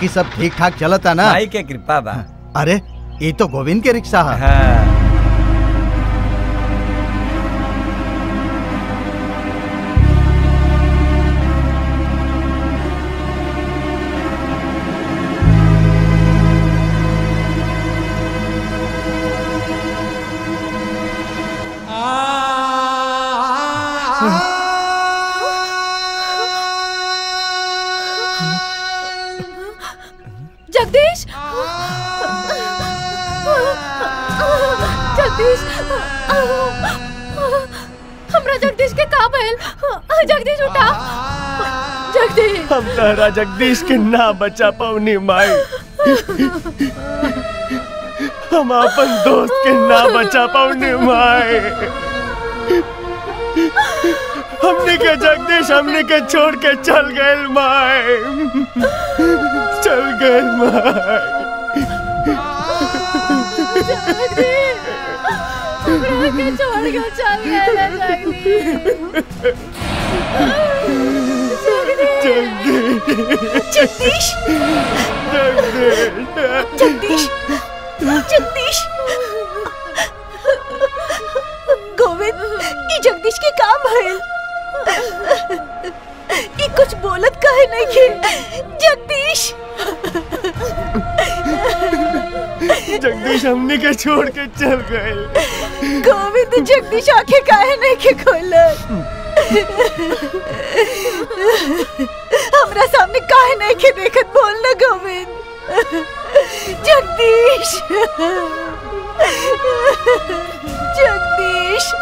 बाकी सब ठीक ठाक चलता ना? भाई के कृपा बा। अरे ये तो गोविंद के रिक्शा है। जगदीश जगदीश जगदीश के ना बचा पवनी माई। हम अपन दोस्त के ना बचा पवनी माई। हमने के जगदीश हमने के छोड़ के चल गए माई। चल गए के छोड़ के चल गया जगदीश। जगदीश। जगदीश। गोविंद ई जगदीश के काम भइल ई कुछ बोलत काहे नहीं के जगदीश। जगदीश हमने के छोड़ के चल गए। गोविंद जगदीश आँखें काहे नहीं के खोलत हमरा सामने काहे नहीं के देखत बोल ना गोविंद। जगदीश। जगदीश।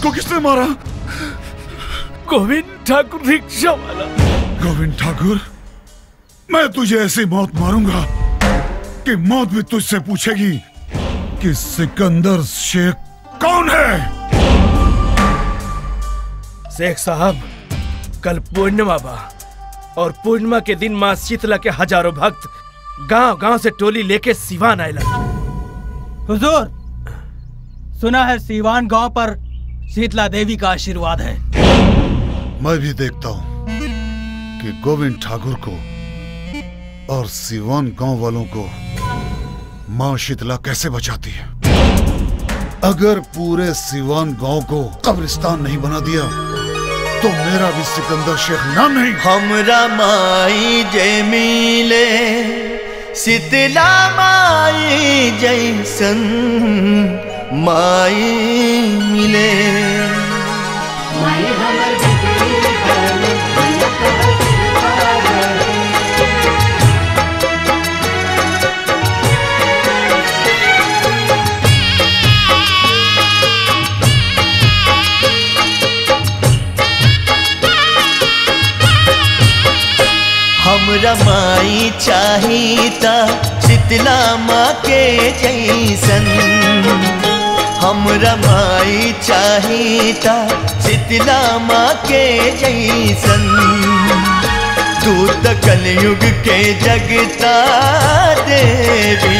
इसको किसने मारा? गोविंद ठाकुर रिक्शा वाला। गोविंद ठाकुर मैं तुझे ऐसी मौत मारूँगा कि मौत भी तुझसे पूछेगी कि सिकंदर शेख कौन है? शेख साहब कल पूर्णिमा बा और पूर्णिमा के दिन माँ शीतला के हज़ारों भक्त गाँव गाँव से टोली लेके सिवान आयला हुजूर सुना है सीवान गाँव पर शीतला देवी का आशीर्वाद है। मैं भी देखता हूँ कि गोविंद ठाकुर को और सिवान गाँव वालों को माँ शीतला कैसे बचाती है? अगर पूरे सिवान गाँव को कब्रिस्तान नहीं बना दिया तो मेरा भी सिकंदर शेख नाम नहीं। हमरा माई जय मिले शीतला माई जैसन माई मिले। हमरा माई चाहिता शीतला माँ के जैसन। हमरा माई चाहिता शीतला माँ के जैसन। दूत कलयुग के जगता देवी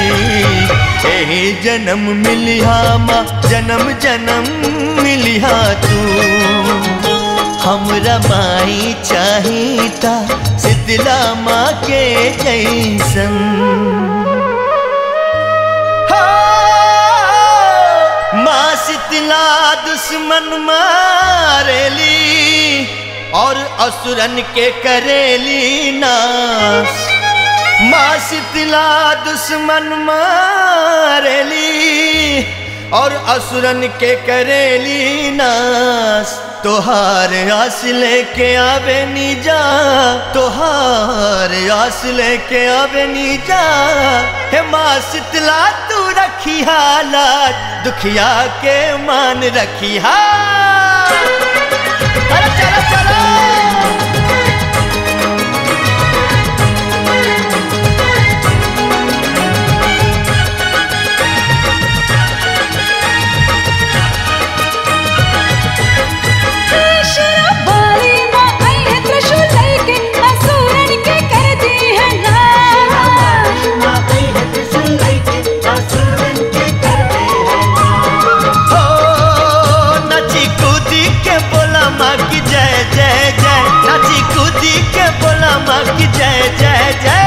एही जन्म मिलिहा माँ, जन्म जन्म मिलिहा तू। हमरा माई चाहिता शीतला माँ के जैसन। माँ शीतला दुश्मन मारेली और असुरन के करेली नास माँ शीतला दुश्मन मारेली और असुरन के करेली नाश तोहार आस लेके आवे नीजा, तोहार आस लेके आवे नीजा। हे माँ शीतला तू रखी हालात, दुखिया के मान रखी हा अरे चलो चलो। जय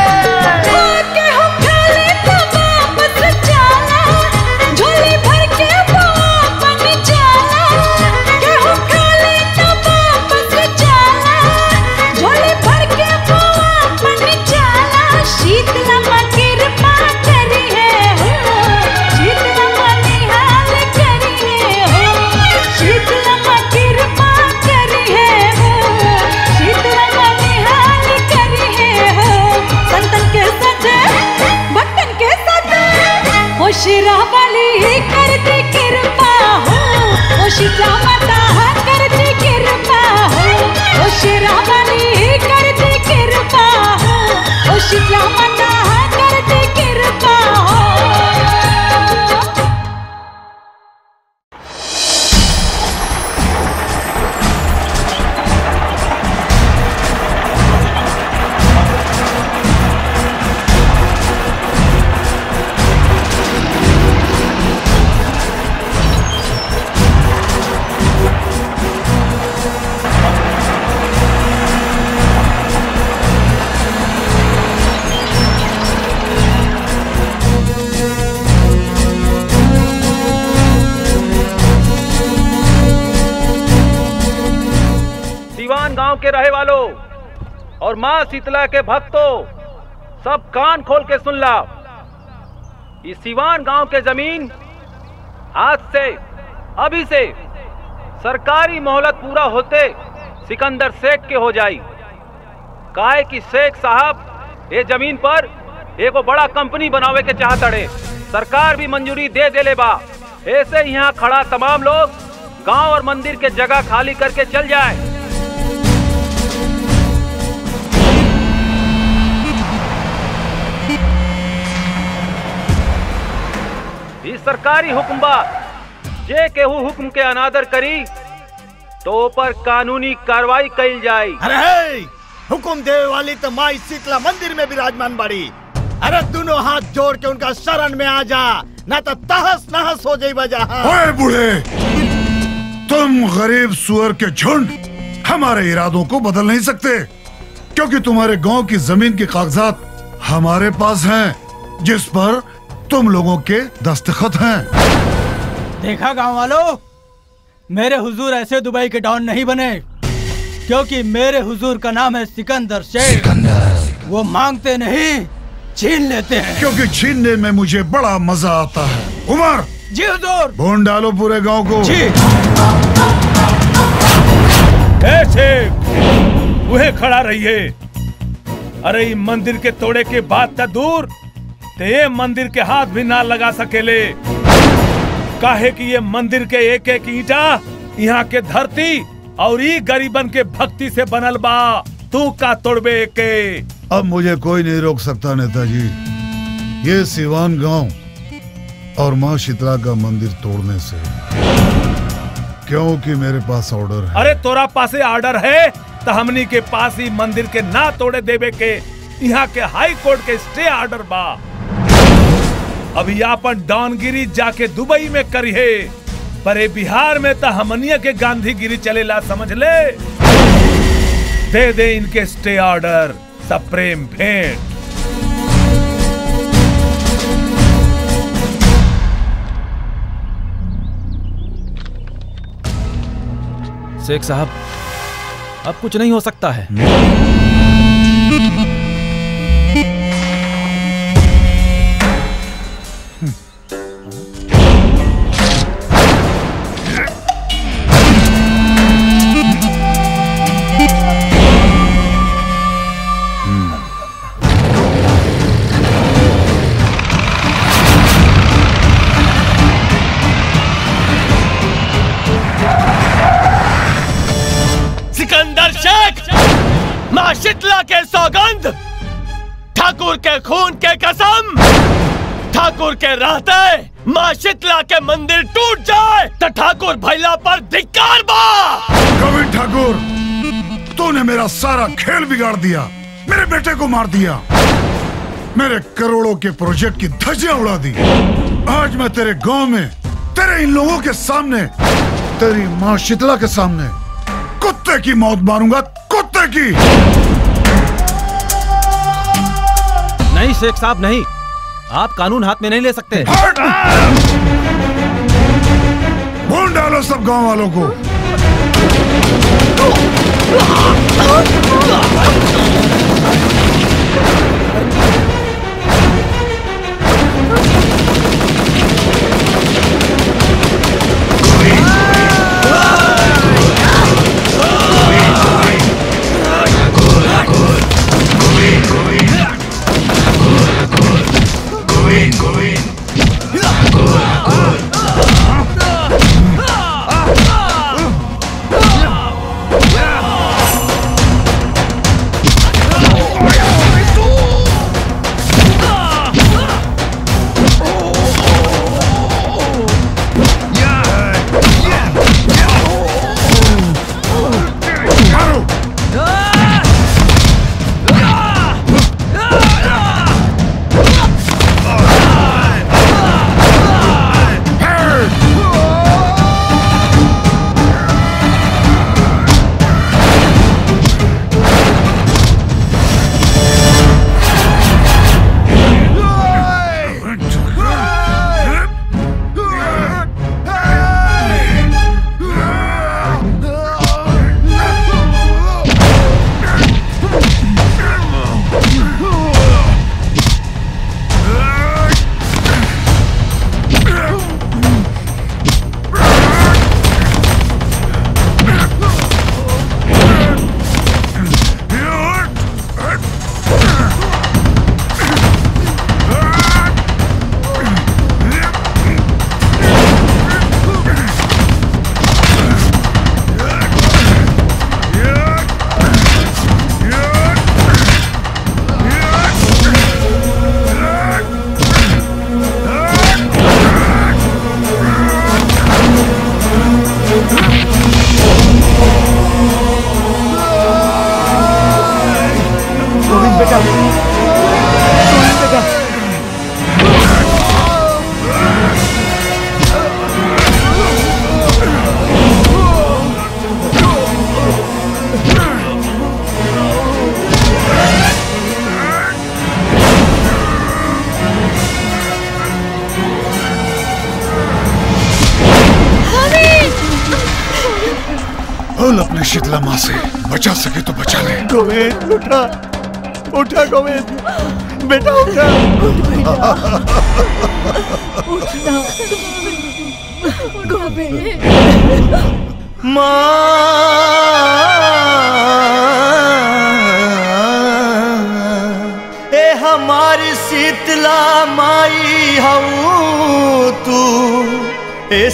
के रहे वालों और माँ शीतला के भक्तों, सब कान खोल के सुन ला। इस सिवान गाँव के ज़मीन आज से, अभी से सरकारी मोहलत पूरा होते सिकंदर शेख के हो जाई। काहे कि शेख साहब ये ज़मीन पर एगो बड़ा कंपनी बनावे के चाहतड़े सरकार भी मंजूरी दे देले बा। ऐसे यहाँ खड़ा तमाम लोग गाँव और मंदिर के जगह खाली करके चल जाए। सरकारी हुक्म बा जे केहू हुक्म के अनादर करी तो पर कानूनी कार्रवाई कइल जाई अरे हे! हुकुम देवे वाली तो माई शीतला मंदिर में विराजमान बड़ी अरे दोनों हाथ जोड़ के उनका शरण में आ जा ना तो तहस नहस हो जाई बजा ओए बूढ़े तुम गरीब सुअर के झुंड हमारे इरादों को बदल नहीं सकते क्योंकि तुम्हारे गाँव की ज़मीन के कागजात हमारे पास हैं जिस पर तुम लोगों के दस्तखत हैं। देखा गाँव वालों मेरे हुजूर ऐसे दुबई के डॉन नहीं बने क्योंकि मेरे हुजूर का नाम है सिकंदर शेख। वो मांगते नहीं छीन लेते हैं। क्योंकि छीनने में मुझे बड़ा मज़ा आता है। उमर! जी हुजूर! भून डालो पूरे गाँव को। जी। ए शेख खड़ा रहिए। अरे मंदिर के तोड़े के बाद त दूर ते ये मंदिर के हाथ भी ना लगा सकेले। काहे कि ये मंदिर के एक एक ईटा यहाँ के धरती और ई गरीबन के भक्ति से बनल बा। तू का तोड़बे के अब मुझे कोई नहीं रोक सकता नेताजी। ये सिवान गाँव और माँ शीतला का मंदिर तोड़ने से। क्योंकि मेरे पास ऑर्डर है। अरे तोरा पासे ऑर्डर है तो हमनी के पास ही मंदिर के ना तोड़े देवे के। यहाँ के हाई कोर्ट के स्टे ऑर्डर बा। अभी आपन डॉनगिरी जाके दुबई में करिए पर ए बिहार में तो हमनिया के गांधीगिरी चलेला समझ ले? दे दे इनके स्टे ऑर्डर सब प्रेम भेंट। शेख साहब अब कुछ नहीं हो सकता है। ठाकुर के खून के कसम। ठाकुर के रहते, माँ शीतला के मंदिर टूट जाए तो ठाकुर भैला पर धिक्कार बा। गोविंद ठाकुर, तूने मेरा सारा खेल बिगाड़ दिया, मेरे बेटे को मार दिया, मेरे करोड़ों के प्रोजेक्ट की धज्जियाँ उड़ा दी। आज मैं तेरे गाँव में, तेरे इन लोगों के सामने, तेरी माँ शीतला के सामने, कुत्ते की मौत मारूँगा, कुत्ते की। नहीं, शेख साहब, नहीं। आप कानून हाथ में नहीं ले सकते। भून डालो सब गाँव वालों को।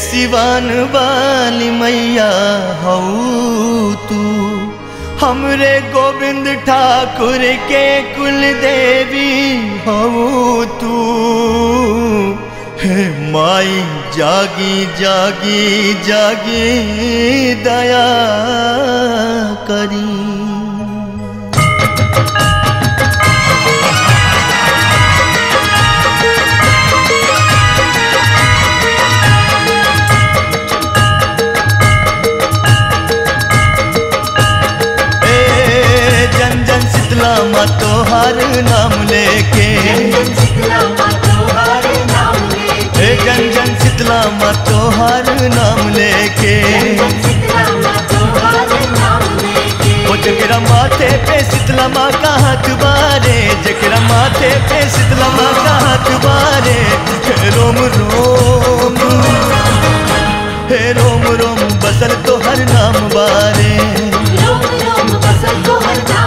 सिवान वाली मैया हऊ तू। हमरे गोविंद ठाकुर के कुल देवी हऊ तू। हे माई जागी जागी जागी दया। जन जन शीतला माँ तोहार नाम लेके। जकरा माथे पे शीतला माँ का हाथ बारे। जकरा माथे पे शीतला माँ का हाथ बारे। रोम रोम, हे रोम रोम बसल तो हर नाम बारे। रोम रोम बसल तो हर नाम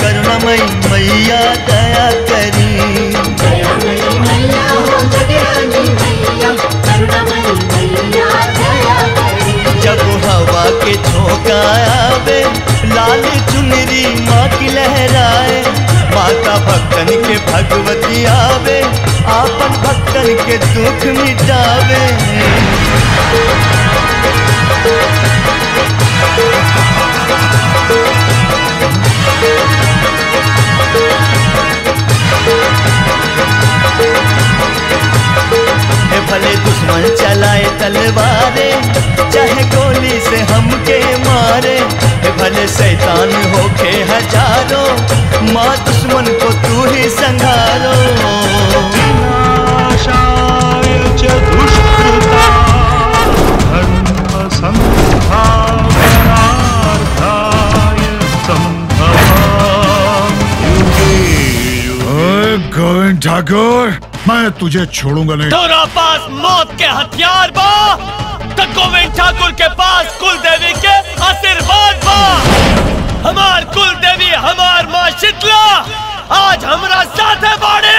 करुणामयी मैया दया करी। दयामयी मैया हो जगरानी मैया करुणामयी मैया दया करी। जब हवा के झोंका आवे लाल चुनरी माँ की लहराए। माता भक्तन के भगवती आवे आपन भक्तन के दुख मिटावे। भले दुश्मन चलाए तलवारे, चाहे गोली से हमके मारे भले शैतान होके हज़ारों, माँ दुश्मन को तू ही संघारो गोविंद ठाकुर मैं तुझे छोड़ूँगा नहीं। तोरा पास मौत के हथियार बा। गोविंद ठाकुर के पास कुल देवी के आशीर्वाद बा। हमार कुल देवी हमार माँ शीतला, आज हमरा साथे बाड़े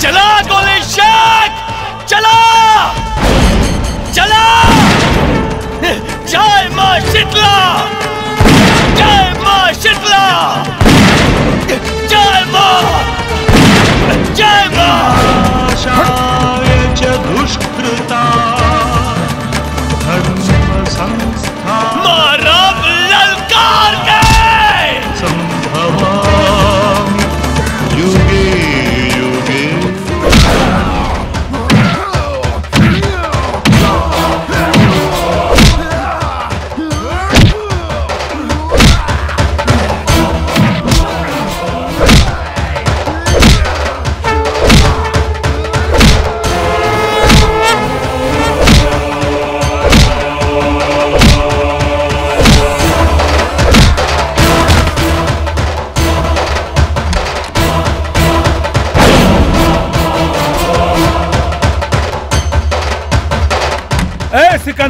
चला गोली शेख चला चला। जय माँ शीतला, जय माँ शीतला, जय माँ। जगा शाय च दुष्कृता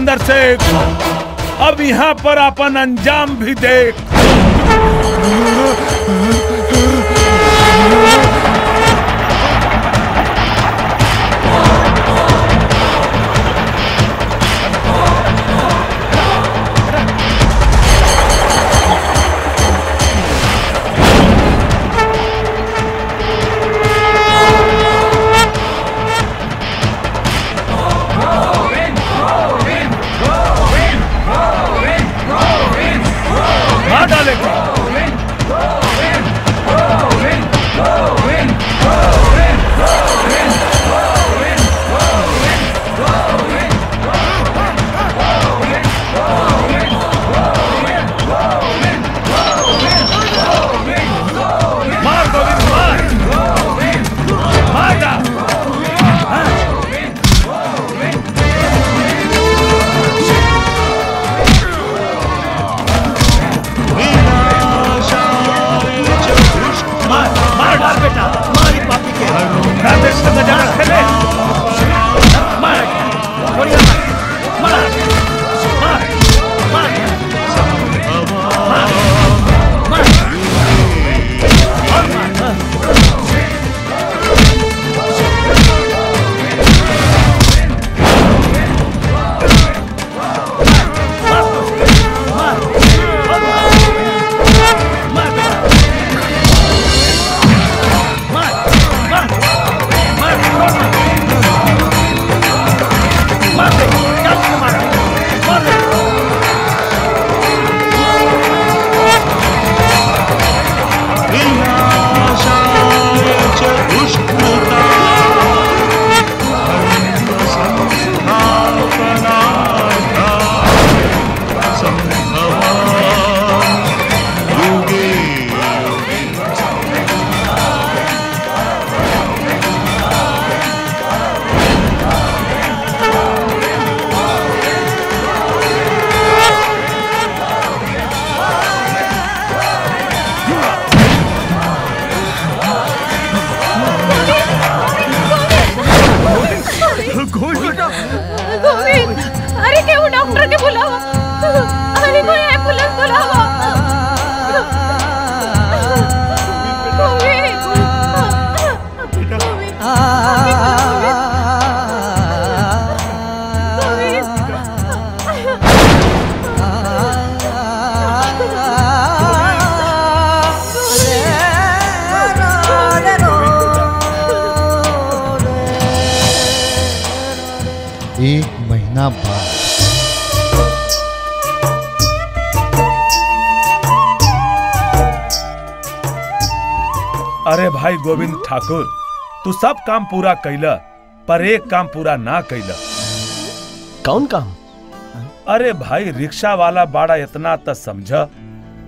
ए से। अब यहाँ पर अपन अंजाम भी देख। गोविंद ठाकुर तू सब काम पूरा कैला पर एक काम पूरा ना कैला कौन काम? अरे भाई रिक्शा वाला बाड़ा इतना त समझ।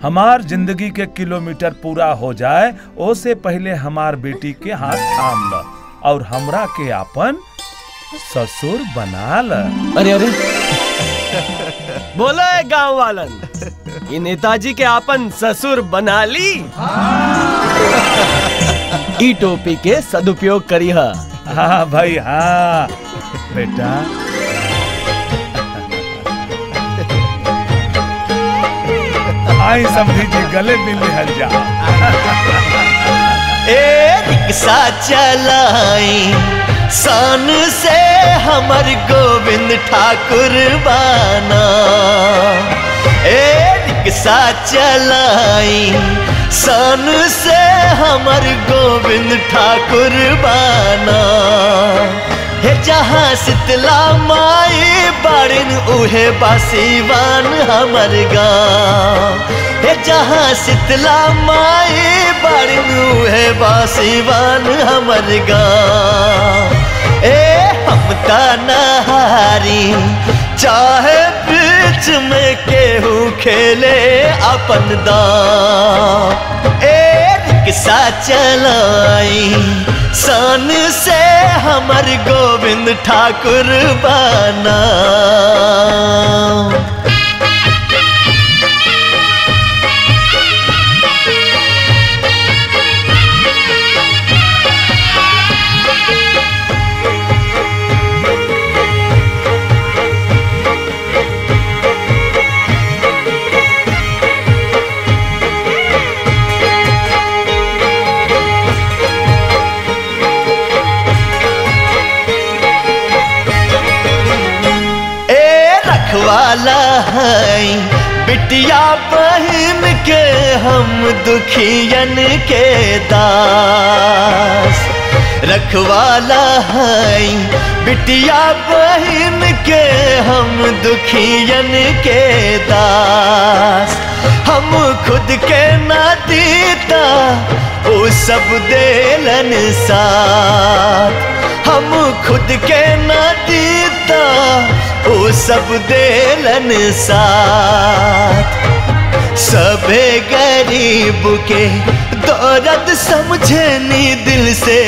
हमार ज़िंदगी के किलोमीटर पूरा हो जाए ओसे पहले हमार बेटी के हाथ थाम ल और हमरा के आपन ससुर बना ल अरे अरे। बोला है गाँव वालन ये नेताजी के आपन ससुर बना ली। ई टोपी के सदुपयोग करी हा हाँ भाई हाँ बेटा आई समझी जी गले मिल हल जा ए रिक्शा चलाई सान से हमर गोविंद ठाकुर बाना ए रिक्शा चलाई सान से हमर गोविंद ठाकुर बाना। हे जहाँ शीतला माई बारिन उहे बासीवान हमर गाँव हे जहाँ शीतला माई बारिन उहे बासीवान हमर गाँव ए हम ता नहारी, चाहे बीच में केहू खेले अपन दाव किस्सा चलाई। सन से हमर गोविंद ठाकुर बना बिटिया बहन के हम दुखियन के दास। रखवाला है बिटिया बहन के हम दुखियन के दास। हम खुद के ना दीता वो सब देलन साथ। हम खुद के न वो सब देलन साथ। सबे गरीब के दौरत समझे नी दिल से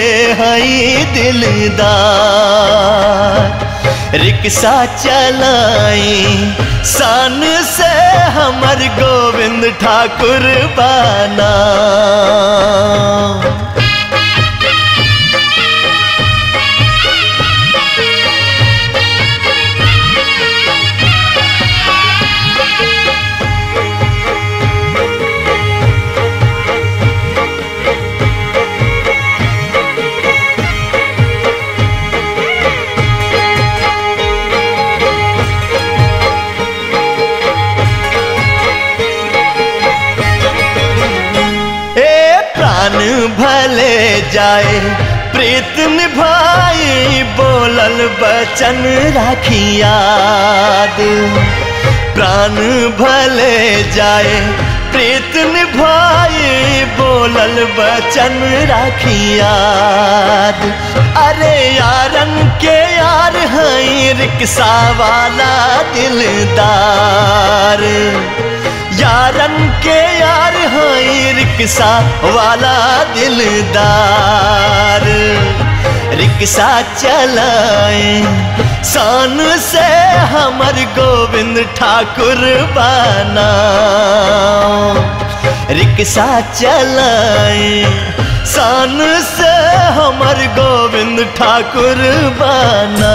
हई दिलदार। रिक्शा चलाई सान से हमर गोविंद ठाकुर बाना बोलल बचन राखी याद। प्राण भले जाए प्रीत निभाई बोलल बचन राखी याद। अरे यारन के यार हई रिक्शा वाला दिलदार। यारन के यार हई रिक्शा वाला दिलदार। रिक्शा चलाए। सान से हमर गोविंद ठाकुर बना। रिक्शा चलाए। सान से हमर गोविंद ठाकुर बना।